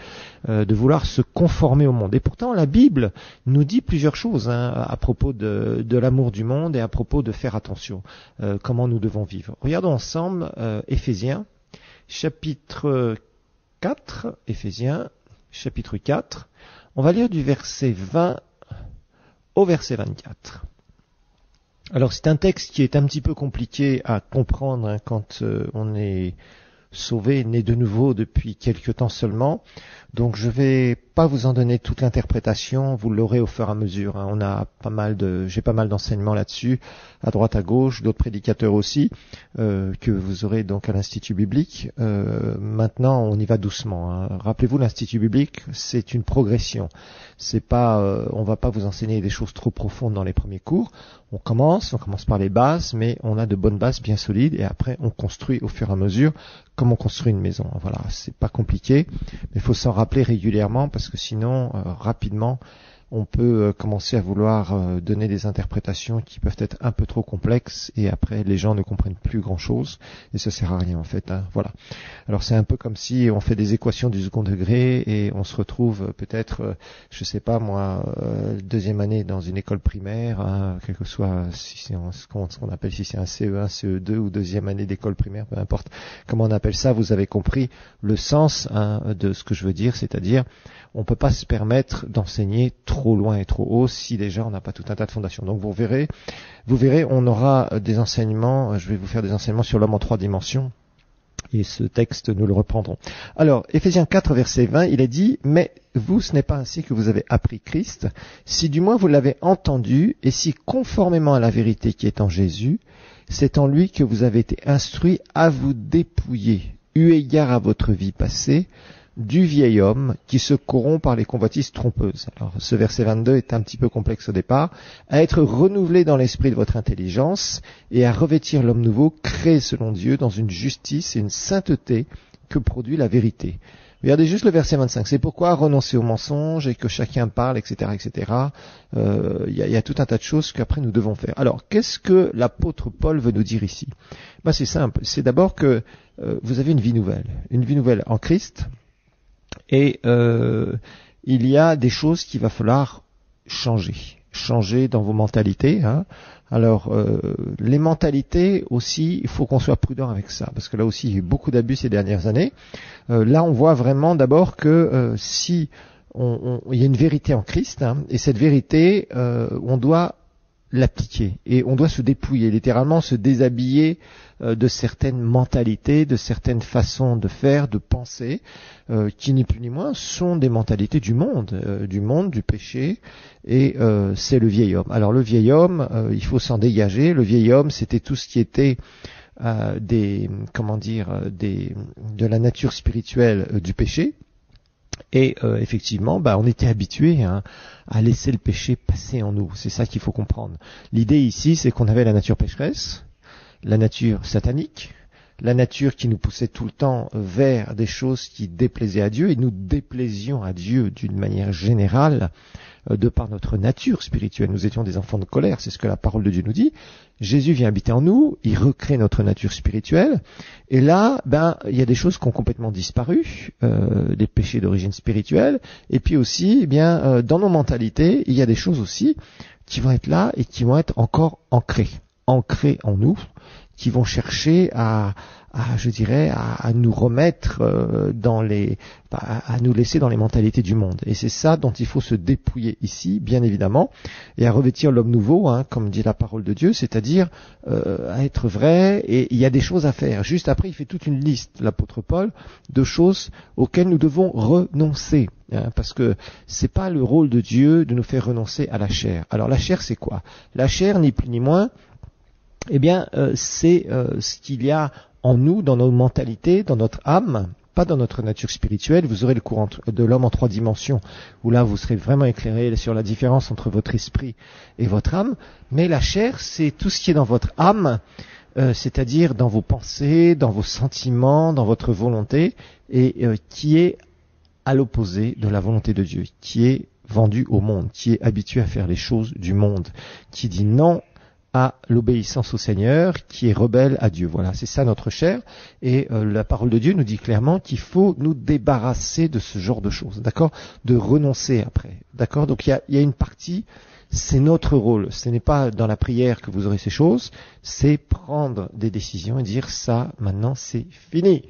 euh, de vouloir se conformer au monde. Et pourtant, la Bible nous dit plusieurs choses hein, à propos de, l'amour du monde et à propos de faire attention, euh, comment nous devons vivre. Regardons ensemble euh, Éphésiens, chapitre 4, Éphésiens, chapitre 4. On va lire du verset 20 au verset 24. Alors c'est un texte qui est un petit peu compliqué à comprendre hein, quand on est sauvé, né de nouveau depuis quelque temps seulement. Donc je vais pas vous en donner toute l'interprétation, vous l'aurez au fur et à mesure. Hein. On a pas mal de, j'ai pas mal d'enseignements là-dessus, à droite, à gauche, d'autres prédicateurs aussi, euh, que vous aurez donc à l'institut biblique. Euh, maintenant, on y va doucement. Hein. Rappelez-vous, l'institut biblique, c'est une progression. C'est pas, euh, on va pas vous enseigner des choses trop profondes dans les premiers cours. On commence, on commence par les bases, mais on a de bonnes bases bien solides, et après on construit au fur et à mesure comme on construit une maison. Voilà, c'est pas compliqué, mais il faut s'en rappeler régulièrement parce que sinon, euh, rapidement, on peut euh, commencer à vouloir euh, donner des interprétations qui peuvent être un peu trop complexes et après les gens ne comprennent plus grand chose et ça sert à rien en fait. Hein. Voilà. Alors c'est un peu comme si on fait des équations du second degré et on se retrouve peut-être, je sais pas moi, deuxième année dans une école primaire, hein, quel que soit si c'est ce qu'on appelle si c'est un CE1, CE2 ou deuxième année d'école primaire, peu importe comment on appelle ça, vous avez compris le sens hein, de ce que je veux dire, c'est-à-dire on ne peut pas se permettre d'enseigner trop loin et trop haut si déjà on n'a pas tout un tas de fondations. Donc vous verrez, vous verrez, on aura des enseignements, je vais vous faire des enseignements sur l'homme en trois dimensions. Et ce texte, nous le reprendrons. Alors, Ephésiens 4, verset 20, il est dit, mais vous, ce n'est pas ainsi que vous avez appris Christ, si du moins vous l'avez entendu, et si conformément à la vérité qui est en Jésus, c'est en lui que vous avez été instruits à vous dépouiller, eu égard à votre vie passée, du vieil homme qui se corrompt par les convoitises trompeuses. Alors ce verset 22 est un petit peu complexe au départ. À être renouvelé dans l'esprit de votre intelligence et à revêtir l'homme nouveau créé selon Dieu dans une justice et une sainteté que produit la vérité. Regardez juste le verset 25. C'est pourquoi renoncer au mensonge et que chacun parle, etc., etc. Euh, il y, a, tout un tas de choses qu'après nous devons faire. Alors, qu'est-ce que l'apôtre Paul veut nous dire ici? Ben, C'est simple. C'est d'abord que euh, vous avez une vie nouvelle, une vie nouvelle en Christ, et euh, il y a des choses qu'il va falloir changer, changer dans vos mentalités. Hein. Alors, euh, les mentalités aussi, il faut qu'on soit prudent avec ça, parce que là aussi, il y a eu beaucoup d'abus ces dernières années. Euh, là, on voit vraiment d'abord que euh, si on, il y a une vérité en Christ, hein, et cette vérité, on doit l'appliquer. Et on doit se dépouiller, littéralement se déshabiller euh, de certaines mentalités, de certaines façons de faire, de penser, euh, qui ni plus ni moins sont des mentalités du monde, euh, du monde, du péché, et c'est le vieil homme. Alors le vieil homme, il faut s'en dégager. Le vieil homme, c'était tout ce qui était des, comment dire, des, de la nature spirituelle du péché, et euh, effectivement, bah, on était habitué hein, à laisser le péché passer en nous. C'est ça qu'il faut comprendre. L'idée ici, c'est qu'on avait la nature pécheresse, la nature satanique, la nature qui nous poussait tout le temps vers des choses qui déplaisaient à Dieu, et nous déplaisions à Dieu d'une manière générale euh, de par notre nature spirituelle. Nous étions des enfants de colère, c'est ce que la parole de Dieu nous dit. Jésus vient habiter en nous, il recrée notre nature spirituelle, et là, ben, il y a des choses qui ont complètement disparu, euh, des péchés d'origine spirituelle, et puis aussi, eh euh, dans nos mentalités, il y a des choses aussi qui vont être là et qui vont être encore ancrées, ancrées en nous, qui vont chercher à, je dirais, à, nous remettre euh, dans les, à, nous laisser dans les mentalités du monde. Et c'est ça dont il faut se dépouiller ici, bien évidemment, et à revêtir l'homme nouveau, hein, comme dit la parole de Dieu, c'est-à-dire euh, à être vrai. Et il y a des choses à faire. Juste après, il fait toute une liste, l'apôtre Paul, de choses auxquelles nous devons renoncer. Hein, parce que c'est pas le rôle de Dieu de nous faire renoncer à la chair. Alors la chair, c'est quoi? La chair, ni plus ni moins, eh bien, euh, c'est ce qu'il y a en nous, dans nos mentalités, dans notre âme, pas dans notre nature spirituelle. Vous aurez le courant de l'homme en trois dimensions, où là vous serez vraiment éclairé sur la différence entre votre esprit et votre âme. Mais la chair, c'est tout ce qui est dans votre âme, euh, c'est-à-dire dans vos pensées, dans vos sentiments, dans votre volonté, et euh, qui est à l'opposé de la volonté de Dieu, qui est vendu au monde, qui est habitué à faire les choses du monde, qui dit non à l'obéissance au Seigneur, qui est rebelle à Dieu. Voilà, c'est ça notre chair. Et euh, la parole de Dieu nous dit clairement qu'il faut nous débarrasser de ce genre de choses, d'accord? De renoncer après, d'accord? Donc il y a, y a, une partie, c'est notre rôle. Ce n'est pas dans la prière que vous aurez ces choses, c'est prendre des décisions et dire ça, maintenant c'est fini,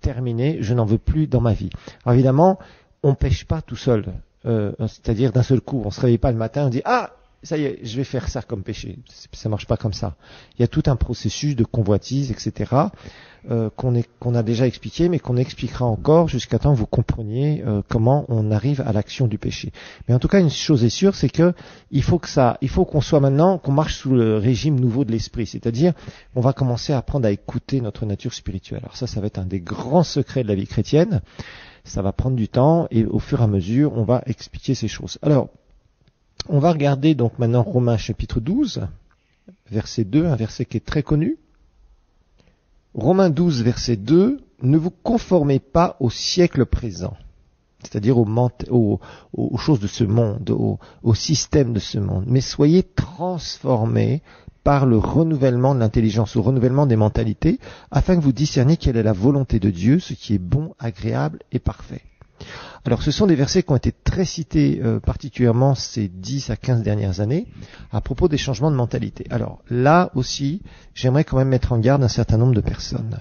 terminé, je n'en veux plus dans ma vie. Alors évidemment, on pêche pas tout seul. Euh, c'est-à-dire d'un seul coup, on se réveille pas le matin, on dit ah ça y est, je vais faire ça comme péché. Ça marche pas comme ça. Il y a tout un processus de convoitise, etc., euh, qu'on a déjà expliqué, mais qu'on expliquera encore jusqu'à temps que vous compreniez euh, comment on arrive à l'action du péché. Mais en tout cas, une chose est sûre, c'est que il faut que ça, il faut qu'on soit maintenant, qu'on marche sous le régime nouveau de l'esprit, c'est-à-dire, on va commencer à apprendre à écouter notre nature spirituelle. Alors ça, ça va être un des grands secrets de la vie chrétienne. Ça va prendre du temps et au fur et à mesure, on va expliquer ces choses. Alors, on va regarder donc maintenant Romains chapitre 12, verset 2, un verset qui est très connu. Romains 12, verset 2, ne vous conformez pas au siècle présent, c'est-à-dire aux, choses de ce monde, au, au système de ce monde, mais soyez transformés par le renouvellement de l'intelligence, au renouvellement des mentalités, afin que vous discerniez quelle est la volonté de Dieu, ce qui est bon, agréable et parfait. Alors ce sont des versets qui ont été très cités euh, particulièrement ces 10 à 15 dernières années à propos des changements de mentalité. Alors là aussi, j'aimerais quand même mettre en garde un certain nombre de personnes.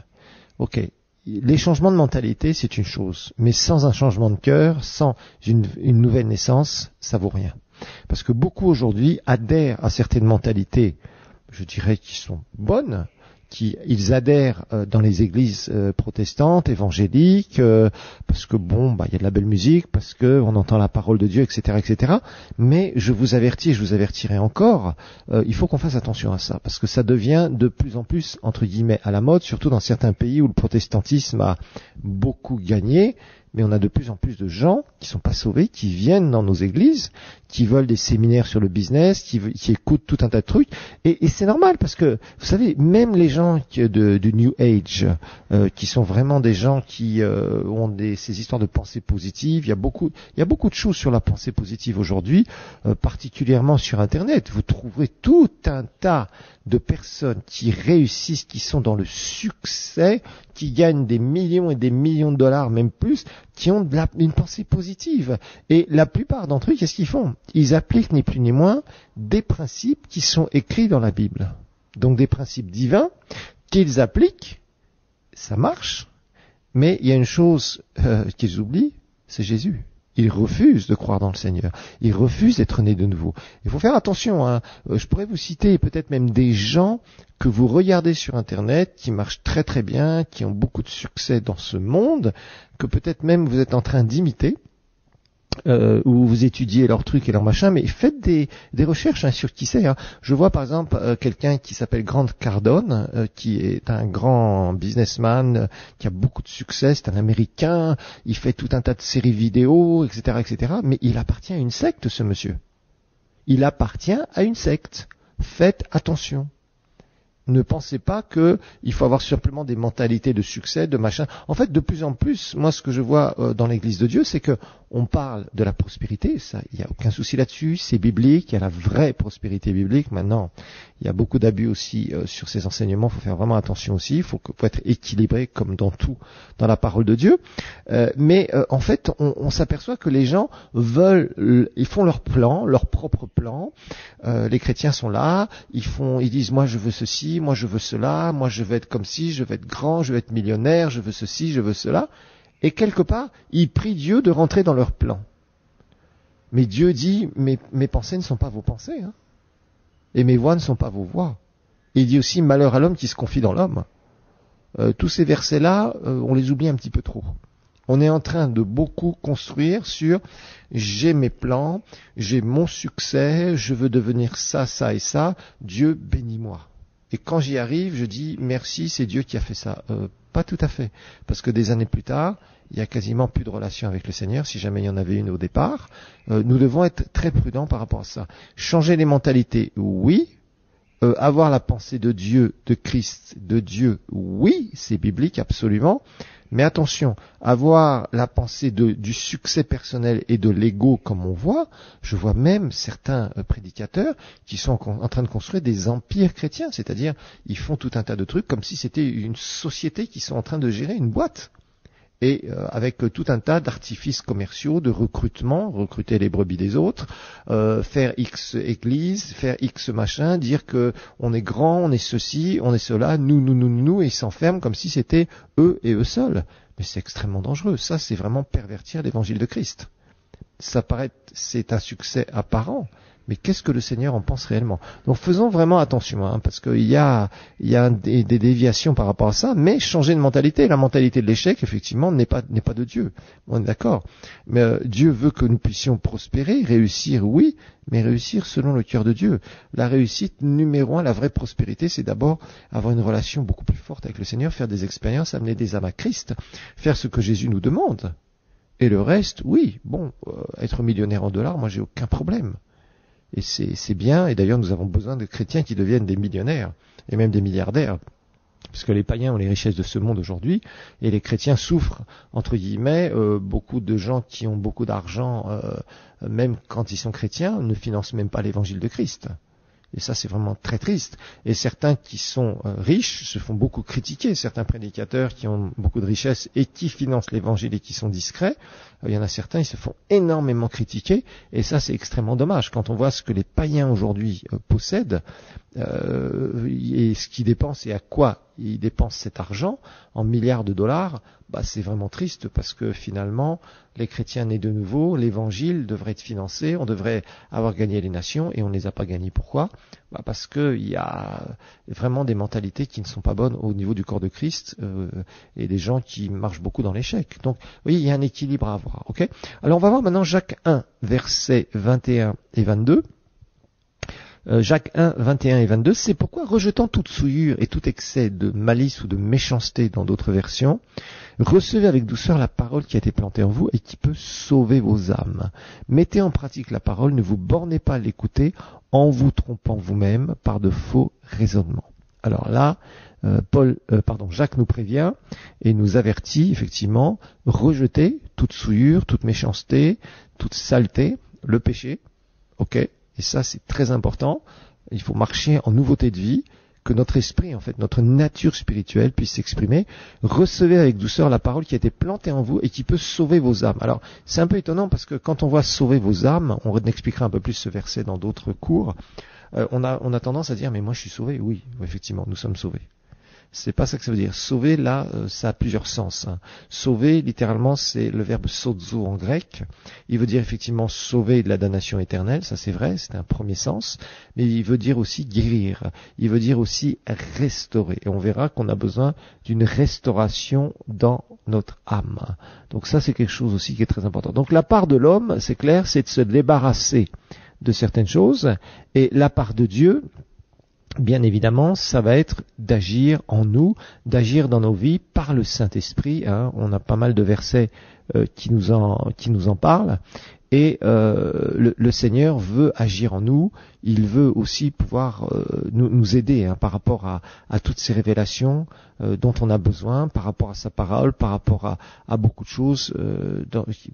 Ok, les changements de mentalité, c'est une chose, mais sans un changement de cœur, sans une, une nouvelle naissance, ça vaut rien. Parce que beaucoup aujourd'hui adhèrent à certaines mentalités, je dirais, qui sont bonnes, qui ils adhèrent euh, dans les églises euh, protestantes, évangéliques, euh, parce que bon, bah il y a de la belle musique, parce que on entend la parole de Dieu, etc., etc. Mais je vous avertis, je vous avertirai encore, il faut qu'on fasse attention à ça, parce que ça devient de plus en plus entre guillemets à la mode, surtout dans certains pays où le protestantisme a beaucoup gagné mais on a de plus en plus de gens qui sont pas sauvés, qui viennent dans nos églises, qui veulent des séminaires sur le business, qui, écoutent tout un tas de trucs, et, c'est normal parce que vous savez, même les gens de, du New Age, euh, qui sont vraiment des gens qui euh, ont des, ces histoires de pensée positive, il y a beaucoup, il y a beaucoup de choses sur la pensée positive aujourd'hui, euh, particulièrement sur Internet. Vous trouverez tout un tas de personnes qui réussissent, qui sont dans le succès, qui gagnent des millions et des millions de dollars, même plus, qui ont de la, une pensée positive. Et la plupart d'entre eux, qu'est-ce qu'ils font? Ils appliquent ni plus ni moins des principes qui sont écrits dans la Bible. Donc des principes divins qu'ils appliquent, ça marche, mais il y a une chose euh, qu'ils oublient, c'est Jésus. Ils refusent de croire dans le Seigneur. Ils refusent d'être nés de nouveau. Il faut faire attention. Hein. Euh, je pourrais vous citer peut-être même des gens que vous regardez sur Internet qui marchent très très bien, qui ont beaucoup de succès dans ce monde, que peut-être même vous êtes en train d'imiter euh, où vous étudiez leurs trucs et leurs machins, mais faites des, recherches hein, sur qui c'est. Hein. Je vois par exemple euh, quelqu'un qui s'appelle Grant Cardone, euh, qui est un grand businessman, euh, qui a beaucoup de succès, c'est un Américain, il fait tout un tas de séries vidéo, etc., etc. Mais il appartient à une secte, ce monsieur. Il appartient à une secte. Faites attention ne pensez pas qu'il faut avoir simplement des mentalités de succès, de machin. En fait, de plus en plus, moi, ce que je vois dans l'Église de Dieu, c'est que on parle de la prospérité, ça, il n'y a aucun souci là-dessus, c'est biblique, il y a la vraie prospérité biblique. Maintenant, il y a beaucoup d'abus aussi euh, sur ces enseignements, il faut faire vraiment attention aussi, il faut, être équilibré comme dans tout, dans la parole de Dieu. Euh, mais euh, en fait, on, s'aperçoit que les gens veulent, ils font leur plan, leur propre plan. les chrétiens sont là, ils font, ils disent, moi je veux ceci, moi je veux cela, moi je veux être comme ci, je veux être grand, je veux être millionnaire, je veux ceci, je veux cela. Et quelque part, ils prient Dieu de rentrer dans leur plan. Mais Dieu dit, mes, pensées ne sont pas vos pensées, hein. et mes voix ne sont pas vos voix. il dit aussi, malheur à l'homme qui se confie dans l'homme. Euh, tous ces versets-là, euh, on les oublie un petit peu trop. On est en train de beaucoup construire sur j'ai mes plans, j'ai mon succès, je veux devenir ça, ça et ça, Dieu bénis-moi. Et quand j'y arrive, je dis merci, c'est Dieu qui a fait ça. Euh, pas tout à fait. Parce que des années plus tard, il y a quasiment plus de relation avec le Seigneur, si jamais il y en avait une au départ. Euh, nous devons être très prudents par rapport à ça. Changer les mentalités, oui. Euh, avoir la pensée de Dieu, de Christ, de Dieu, oui, c'est biblique absolument. Mais attention, avoir la pensée du succès personnel et de l'ego comme on voit, je vois même certains euh, prédicateurs qui sont en, train de construire des empires chrétiens, c'est-à-dire ils font tout un tas de trucs comme si c'était une société qui sont en train de gérer une boîte et euh, avec tout un tas d'artifices commerciaux, de recrutement, recruter les brebis des autres, euh, faire X église, faire X machin, dire que on est grand, on est ceci, on est cela, nous, nous, nous, nous, et ils s'enferment comme si c'était eux et eux seuls. Mais c'est extrêmement dangereux. Ça, c'est vraiment pervertir l'évangile de Christ. Ça paraît, c'est un succès apparent, mais qu'est-ce que le Seigneur en pense réellement? Donc faisons vraiment attention, hein, parce qu'il y a, y a des, déviations par rapport à ça, mais changer de mentalité. La mentalité de l'échec, effectivement, n'est pas, n'est pas de Dieu. On est d'accord. Mais euh, Dieu veut que nous puissions prospérer, réussir, oui, mais réussir selon le cœur de Dieu. La réussite numéro un, la vraie prospérité, c'est d'abord avoir une relation beaucoup plus forte avec le Seigneur, faire des expériences, amener des âmes à Christ, faire ce que Jésus nous demande. Et le reste, oui, bon, euh, être millionnaire en dollars, moi j'ai aucun problème. Et c'est bien, et d'ailleurs nous avons besoin de chrétiens qui deviennent des millionnaires, et même des milliardaires, puisque les païens ont les richesses de ce monde aujourd'hui, et les chrétiens souffrent, entre guillemets, euh, beaucoup de gens qui ont beaucoup d'argent, euh, même quand ils sont chrétiens, ne financent même pas l'évangile de Christ. Et ça, c'est vraiment très triste. Et certains qui sont euh, riches se font beaucoup critiquer. Certains prédicateurs qui ont beaucoup de richesses et qui financent l'évangile et qui sont discrets, euh, il y en a certains, ils se font énormément critiquer. Et ça, c'est extrêmement dommage. Quand on voit ce que les païens aujourd'hui euh, et ce qu'ils dépensent et à quoi ils dépensent cet argent en milliards de dollars, bah, c'est vraiment triste parce que finalement, les chrétiens nés de nouveau, l'évangile devrait être financé, on devrait avoir gagné les nations et on ne les a pas gagnés. Pourquoi? Bah, Parce qu'il y a vraiment des mentalités qui ne sont pas bonnes au niveau du corps de Christ euh, et des gens qui marchent beaucoup dans l'échec. Donc, oui, il y a un équilibre à avoir. ok? Alors, on va voir maintenant Jacques 1, versets 21 et 22. Euh, Jacques 1, 21 et 22, c'est pourquoi rejetant toute souillure et tout excès de malice ou de méchanceté dans d'autres versions, recevez avec douceur la parole qui a été plantée en vous et qui peut sauver vos âmes. Mettez en pratique la parole, ne vous bornez pas à l'écouter en vous trompant vous-même par de faux raisonnements. Alors là, euh, Paul, euh, pardon, Jacques nous prévient et nous avertit effectivement rejeter toute souillure, toute méchanceté, toute saleté, le péché, ok, et ça c'est très important. Il faut marcher en nouveauté de vie, que notre esprit, en fait, notre nature spirituelle puisse s'exprimer. Recevez avec douceur la parole qui a été plantée en vous et qui peut sauver vos âmes. Alors, c'est un peu étonnant parce que quand on voit sauver vos âmes, on expliquera un peu plus ce verset dans d'autres cours, euh, on, a, on a tendance à dire, mais moi je suis sauvé. Oui, effectivement, nous sommes sauvés. C'est pas ça que ça veut dire. Sauver, là, euh, ça a plusieurs sens. Hein. Sauver, littéralement, c'est le verbe sozo en grec. Il veut dire effectivement sauver de la damnation éternelle, ça c'est vrai, c'est un premier sens. Mais il veut dire aussi guérir. Il veut dire aussi restaurer. Et on verra qu'on a besoin d'une restauration dans notre âme. Donc ça, c'est quelque chose aussi qui est très important. Donc la part de l'homme, c'est clair, c'est de se débarrasser de certaines choses. Et la part de Dieu, bien évidemment, ça va être d'agir en nous, d'agir dans nos vies par le Saint-Esprit. Hein. On a pas mal de versets euh, qui, nous en, qui nous en parlent. Et euh, le, Seigneur veut agir en nous, il veut aussi pouvoir euh, nous, aider hein, par rapport à, toutes ces révélations euh, dont on a besoin, par rapport à sa parole, par rapport à, beaucoup de choses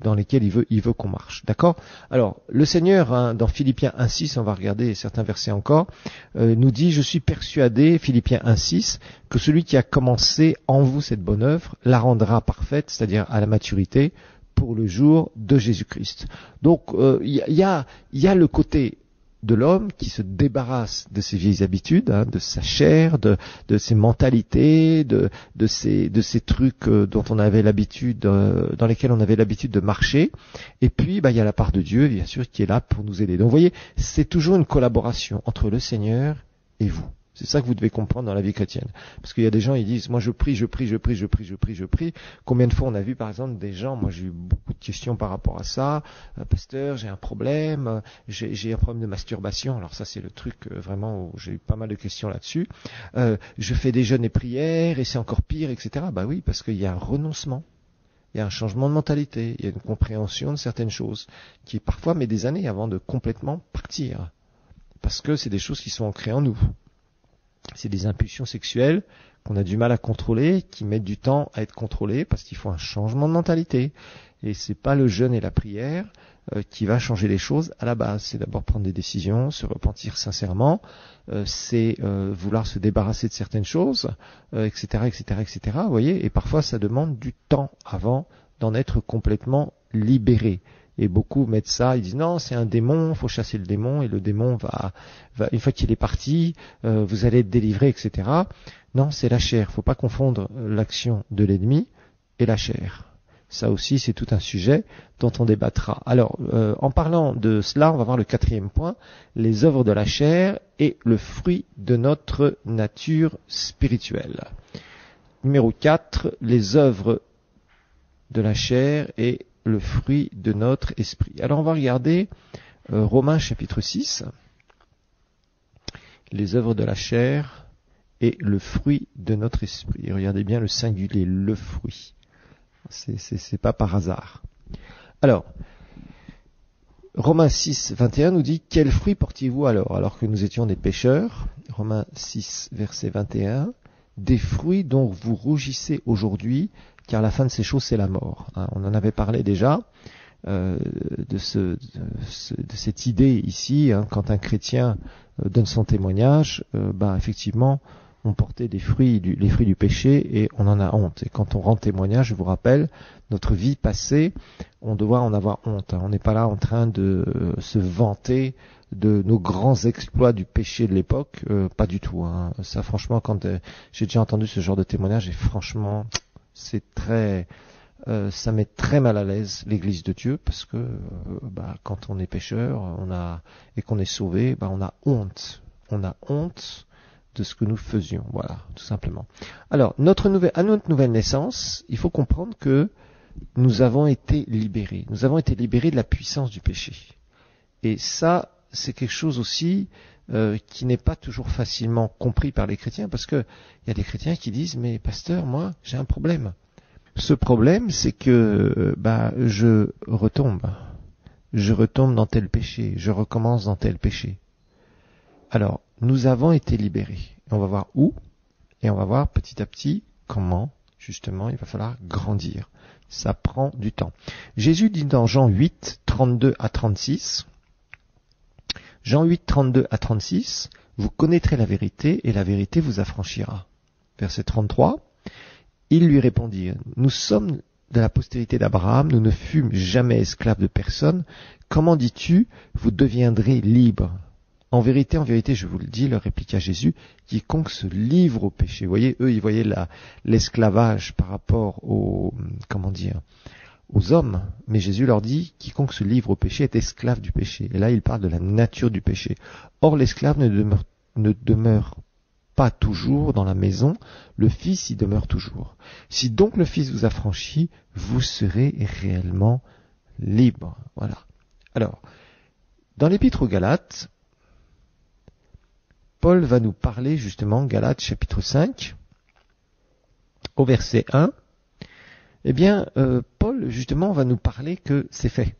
dans, lesquelles il veut, qu'on marche. D'accord? Alors, le Seigneur, hein, dans Philippiens 1.6, on va regarder certains versets encore, nous dit, je suis persuadé, Philippiens 1.6, que celui qui a commencé en vous cette bonne œuvre la rendra parfaite, c'est-à-dire à la maturité, pour le jour de Jésus-Christ. Donc il euh, y, a, le côté de l'homme qui se débarrasse de ses vieilles habitudes, hein, de sa chair, de, ses mentalités, de, de, ces, trucs euh, dont on avait l'habitude, euh, dans lesquels on avait l'habitude de marcher. Et puis, bah, il y a la part de Dieu, bien sûr, qui est là pour nous aider. Donc, vous voyez, c'est toujours une collaboration entre le Seigneur et vous. C'est ça que vous devez comprendre dans la vie chrétienne. Parce qu'il y a des gens, ils disent, moi je prie, je prie, je prie, je prie, je prie, je prie. Combien de fois on a vu par exemple des gens, moi j'ai eu beaucoup de questions par rapport à ça. Euh, pasteur, j'ai un problème, euh, j'ai un problème de masturbation. Alors ça c'est le truc euh, vraiment où j'ai eu pas mal de questions là-dessus. je fais des jeûnes et prières et c'est encore pire, etc. Bah oui, parce qu'il y a un renoncement. Il y a un changement de mentalité, il y a une compréhension de certaines choses qui parfois met des années avant de complètement partir. Parce que c'est des choses qui sont ancrées en nous c'est des impulsions sexuelles qu'on a du mal à contrôler, qui mettent du temps à être contrôlées parce qu'il faut un changement de mentalité. Et c'est pas le jeûne et la prière euh, qui va changer les choses à la base. C'est d'abord prendre des décisions, se repentir sincèrement, euh, c'est euh, vouloir se débarrasser de certaines choses, etc., etc., etc. Vous voyez, et parfois ça demande du temps avant d'en être complètement libéré. Et beaucoup mettent ça, ils disent non, c'est un démon, faut chasser le démon, et le démon va, une fois qu'il est parti, euh, vous allez être délivré, etc. Non, c'est la chair. Faut pas confondre l'action de l'ennemi et la chair. Ça aussi, c'est tout un sujet dont on débattra. Alors, euh, en parlant de cela, on va voir le quatrième point, les œuvres de la chair et le fruit de notre nature spirituelle. Numéro 4, les œuvres de la chair et le fruit de notre esprit. Alors on va regarder euh, Romains chapitre 6, les œuvres de la chair et le fruit de notre esprit. regardez bien le singulier, le fruit. C'est pas par hasard. Alors, Romains 6, 21 nous dit Quel fruit portiez-vous alors alors que nous étions des pécheurs? Romains 6, verset 21 Des fruits dont vous rougissez aujourd'hui, car la fin de ces choses, c'est la mort. Hein. on en avait parlé déjà euh, de, ce, de, cette idée ici, hein, quand un chrétien euh, donne son témoignage, euh, bah, effectivement, on portait des fruits, du, les fruits du péché et on en a honte. Et quand on rend témoignage, je vous rappelle, notre vie passée, on doit en avoir honte. Hein. On n'est pas là en train de se vanter de nos grands exploits du péché de l'époque, pas du tout. Ça, franchement, quand j'ai déjà entendu ce genre de témoignage, et franchement, c'est très, euh, ça met très mal à l'aise l'Église de Dieu parce que euh, bah, quand on est pécheur, on a et qu'on est sauvé, bah, on a honte, on a honte de ce que nous faisions, voilà, tout simplement. Alors notre nouvelle, à notre nouvelle naissance, il faut comprendre que nous avons été libérés, nous avons été libérés de la puissance du péché. Et ça, c'est quelque chose aussi euh, qui n'est pas toujours facilement compris par les chrétiens, parce que il y a des chrétiens qui disent mais pasteur, moi j'ai un problème. Ce problème, c'est que euh, bah je retombe, je retombe dans tel péché, je recommence dans tel péché. Alors, nous avons été libérés. On va voir où, et on va voir petit à petit comment, justement, il va falloir grandir. Ça prend du temps. Jésus dit dans Jean 8, 32 à 36, Jean 8, 32 à 36, vous connaîtrez la vérité et la vérité vous affranchira. Verset 33, il lui répondit, nous sommes de la postérité d'Abraham, nous ne fûmes jamais esclaves de personne. Comment dis-tu, vous deviendrez libres? En vérité, en vérité, je vous le dis, leur répliqua Jésus, quiconque se livre au péché. Vous voyez, eux, ils voyaient l'esclavage par rapport au, comment dire, aux hommes, mais Jésus leur dit, quiconque se livre au péché est esclave du péché. Et là, il parle de la nature du péché. Or, l'esclave ne demeure, pas toujours dans la maison, le Fils y demeure toujours. Si donc le Fils vous affranchit, vous serez réellement libre. Voilà. Alors, dans l'épître aux Galates, Paul va nous parler justement, Galates chapitre 5, au verset 1, eh bien, euh, Paul, justement, va nous parler que c'est fait.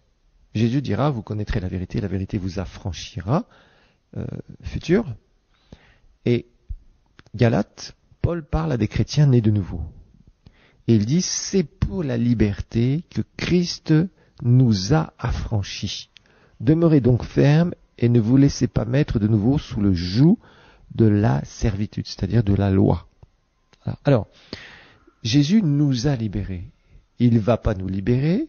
Jésus dira, vous connaîtrez la vérité, la vérité vous affranchira, euh, futur. Et Galate, Paul parle à des chrétiens nés de nouveau. Et il dit, c'est pour la liberté que Christ nous a affranchis. Demeurez donc fermes et ne vous laissez pas mettre de nouveau sous le joug de la servitude, c'est-à-dire de la loi. Alors, Jésus nous a libérés. Il ne va pas nous libérer.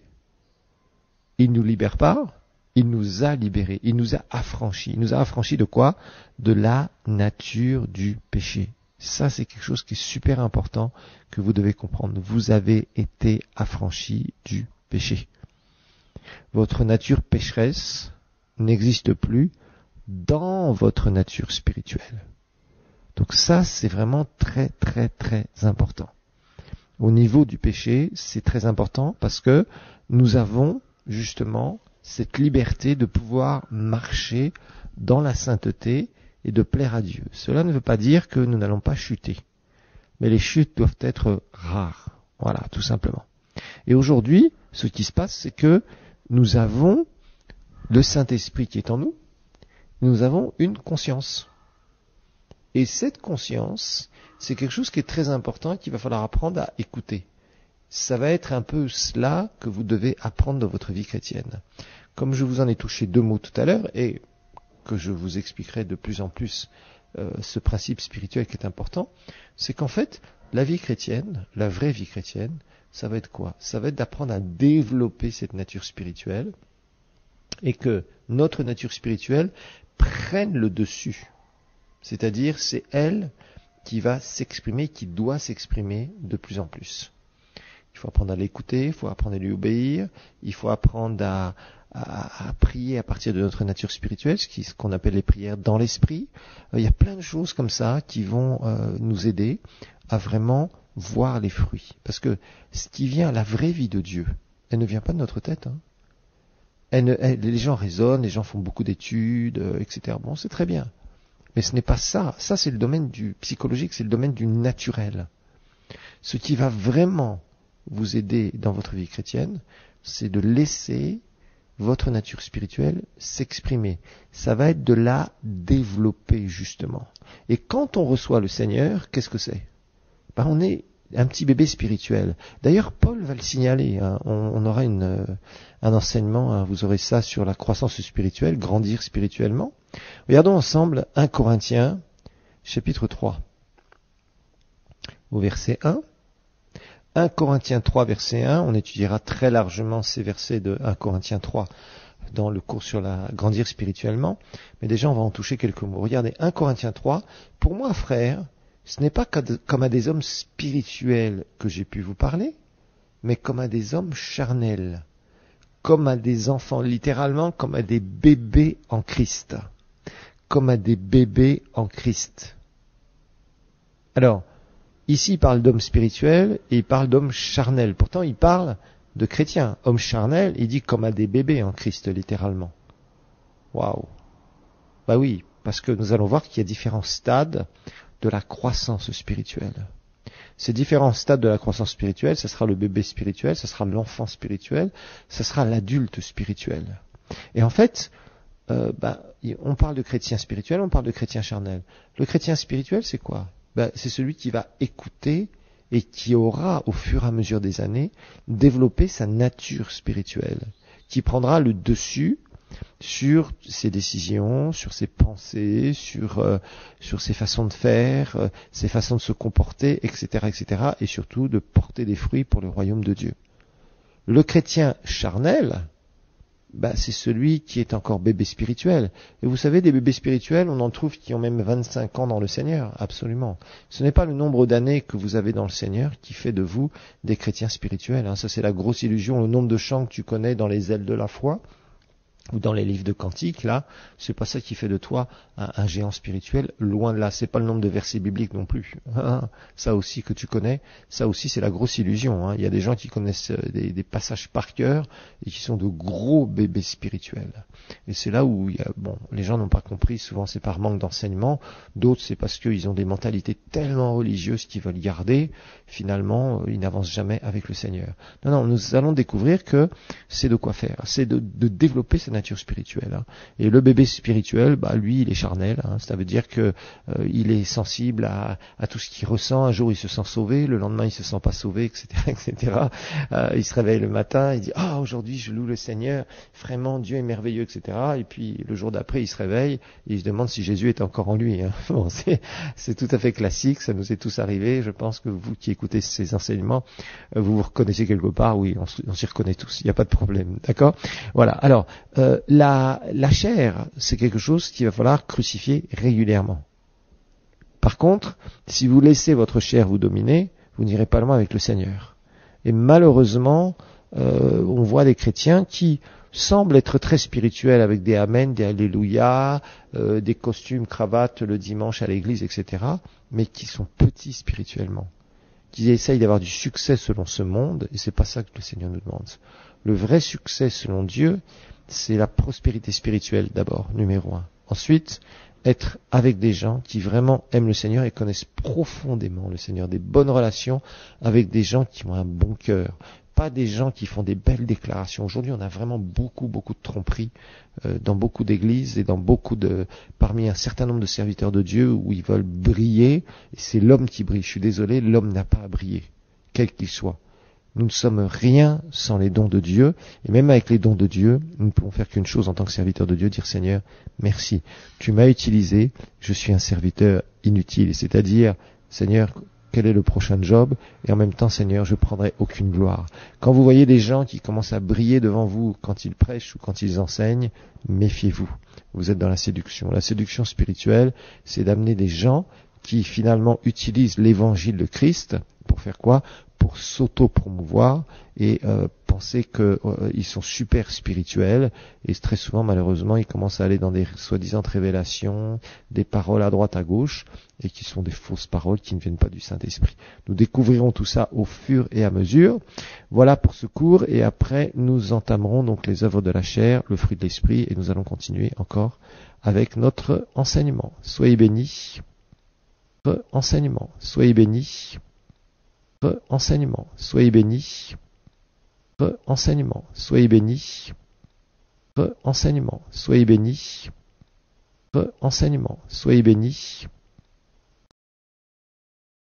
Il ne nous libère pas. Il nous a libérés. Il nous a affranchis. Il nous a affranchis de quoi? De la nature du péché. Ça, c'est quelque chose qui est super important que vous devez comprendre. Vous avez été affranchis du péché. Votre nature pécheresse n'existe plus dans votre nature spirituelle. Donc ça, c'est vraiment très très très important au niveau du péché, c'est très important parce que nous avons justement cette liberté de pouvoir marcher dans la sainteté et de plaire à Dieu. Cela ne veut pas dire que nous n'allons pas chuter, mais les chutes doivent être rares. Voilà, tout simplement. Et aujourd'hui, ce qui se passe, c'est que nous avons le Saint-Esprit qui est en nous, nous avons une conscience. Et cette conscience, c'est quelque chose qui est très important et qu'il va falloir apprendre à écouter. Ça va être un peu cela que vous devez apprendre dans votre vie chrétienne. Comme je vous en ai touché deux mots tout à l'heure et que je vous expliquerai de plus en plus euh, ce principe spirituel qui est important, c'est qu'en fait, la vie chrétienne, la vraie vie chrétienne, ça va être quoi? Ça va être d'apprendre à développer cette nature spirituelle et que notre nature spirituelle prenne le dessus. C'est-à-dire, c'est elle qui va s'exprimer, qui doit s'exprimer de plus en plus. Il faut apprendre à l'écouter, il faut apprendre à lui obéir, il faut apprendre à, prier à partir de notre nature spirituelle, ce qu'on appelle les prières dans l'esprit. Euh, il y a plein de choses comme ça qui vont euh, nous aider à vraiment voir les fruits. Parce que ce qui vient, la vraie vie de Dieu, elle ne vient pas de notre tête. Hein. les gens raisonnent, les gens font beaucoup d'études, euh, etc. Bon, c'est très bien. Mais ce n'est pas ça. Ça, c'est le domaine du psychologique, c'est le domaine du naturel. Ce qui va vraiment vous aider dans votre vie chrétienne, c'est de laisser votre nature spirituelle s'exprimer. Ça va être de la développer justement. Et quand on reçoit le Seigneur, qu'est-ce que c'est? Ben, On est un petit bébé spirituel. D'ailleurs, Paul va le signaler. Hein. On, aura euh, un enseignement, hein. vous aurez ça sur la croissance spirituelle, grandir spirituellement. Regardons ensemble 1 Corinthiens, chapitre 3, au verset 1. 1 Corinthiens 3, verset 1, on étudiera très largement ces versets de 1 Corinthiens 3 dans le cours sur la grandir spirituellement, mais déjà on va en toucher quelques mots. Regardez, 1 Corinthiens 3, pour moi frère, ce n'est pas comme à des hommes spirituels que j'ai pu vous parler, mais comme à des hommes charnels, comme à des enfants, littéralement comme à des bébés en Christ, comme à des bébés en Christ. Alors, ici il parle d'hommes spirituels et il parle d'hommes charnels. Pourtant, il parle de chrétiens. Hommes charnels, il dit comme à des bébés en Christ, littéralement. Waouh. Bah oui, parce que nous allons voir qu'il y a différents stades de la croissance spirituelle. Ces différents stades de la croissance spirituelle, ce sera le bébé spirituel, ce sera l'enfant spirituel, ce sera l'adulte spirituel. Et en fait, euh, bah, on parle de chrétien spirituel, on parle de chrétien charnel. Le chrétien spirituel, c'est quoi? Bah, C'est celui qui va écouter et qui aura, au fur et à mesure des années, développé sa nature spirituelle, qui prendra le dessus sur ses décisions, sur ses pensées, sur, euh, sur ses façons de faire, euh, ses façons de se comporter, etc., etc., et surtout de porter des fruits pour le royaume de Dieu. Le chrétien charnel, bah, c'est celui qui est encore bébé spirituel. Et vous savez, des bébés spirituels, on en trouve qui ont même 25 ans dans le Seigneur, absolument. Ce n'est pas le nombre d'années que vous avez dans le Seigneur qui fait de vous des chrétiens spirituels. Hein. Ça, c'est la grosse illusion. Le nombre de chants que tu connais dans les ailes de la foi, ou dans les livres de cantiques, là, c'est pas ça qui fait de toi un, géant spirituel, loin de là. C'est pas le nombre de versets bibliques non plus. Hein. ça aussi que tu connais, ça aussi c'est la grosse illusion. Hein. Il y a des gens qui connaissent euh, des, passages par cœur et qui sont de gros bébés spirituels. Et c'est là où bon, les gens n'ont pas compris. Souvent c'est par manque d'enseignement. D'autres c'est parce qu'ils ont des mentalités tellement religieuses qu'ils veulent garder. Finalement, euh, ils n'avancent jamais avec le Seigneur. Non, non, nous allons découvrir que c'est de quoi faire. C'est de, de développer cette nature spirituelle. Hein. Et le bébé spirituel, bah, lui, il est charnel. Hein. Ça veut dire que euh, il est sensible à, à, tout ce qu'il ressent. Un jour, il se sent sauvé, le lendemain, il se sent pas sauvé, etc., etc. Euh, il se réveille le matin, il dit ah aujourd'hui, je loue le Seigneur, vraiment Dieu est merveilleux, etc. Et puis le jour d'après, il se réveille et il se demande si Jésus est encore en lui. Hein. Bon, c'est tout à fait classique, ça nous est tous arrivé. Je pense que vous qui écoutez ces enseignements, euh, vous vous reconnaissez quelque part. Oui, on, on s'y reconnaît tous. Il n'y a pas de problème, d'accord? Voilà. Alors, euh, la, la chair, c'est quelque chose qu'il va falloir crucifier régulièrement. Par contre, si vous laissez votre chair vous dominer, vous n'irez pas loin avec le Seigneur. Et malheureusement, euh, on voit des chrétiens qui semblent être très spirituels avec des Amen, des Alléluia, euh, des costumes, cravates le dimanche à l'église, etc., mais qui sont petits spirituellement, qui essayent d'avoir du succès selon ce monde, et c'est pas ça que le Seigneur nous demande. Le vrai succès selon Dieu, c'est la prospérité spirituelle d'abord, numéro un. Ensuite, être avec des gens qui vraiment aiment le Seigneur et connaissent profondément le Seigneur, des bonnes relations avec des gens qui ont un bon cœur, pas des gens qui font des belles déclarations. Aujourd'hui, on a vraiment beaucoup, beaucoup de tromperies euh, dans beaucoup d'églises et dans beaucoup de, parmi un certain nombre de serviteurs de Dieu où ils veulent briller. C'est l'homme qui brille. Je suis désolé, l'homme n'a pas à briller, quel qu'il soit. Nous ne sommes rien sans les dons de Dieu, et même avec les dons de Dieu, nous ne pouvons faire qu'une chose en tant que serviteur de Dieu, dire Seigneur, merci, tu m'as utilisé, je suis un serviteur inutile, c'est-à-dire, Seigneur, quel est le prochain job, et en même temps, Seigneur, je prendrai aucune gloire. Quand vous voyez des gens qui commencent à briller devant vous quand ils prêchent ou quand ils enseignent, méfiez-vous. Vous êtes dans la séduction. La séduction spirituelle, c'est d'amener des gens qui finalement utilisent l'évangile de Christ pour faire quoi? Pour s'auto-promouvoir et euh, penser qu'ils euh, sont super spirituels. Et très souvent, malheureusement, ils commencent à aller dans des soi-disant révélations, des paroles à droite, à gauche, et qui sont des fausses paroles qui ne viennent pas du Saint-Esprit. Nous découvrirons tout ça au fur et à mesure. Voilà pour ce cours, et après, nous entamerons donc les œuvres de la chair, le fruit de l'esprit, et nous allons continuer encore avec notre enseignement. Soyez bénis. Enseignement. Soyez bénis enseignement, soyez bénis. enseignement, soyez bénis. enseignement, soyez bénis. enseignement, soyez bénis.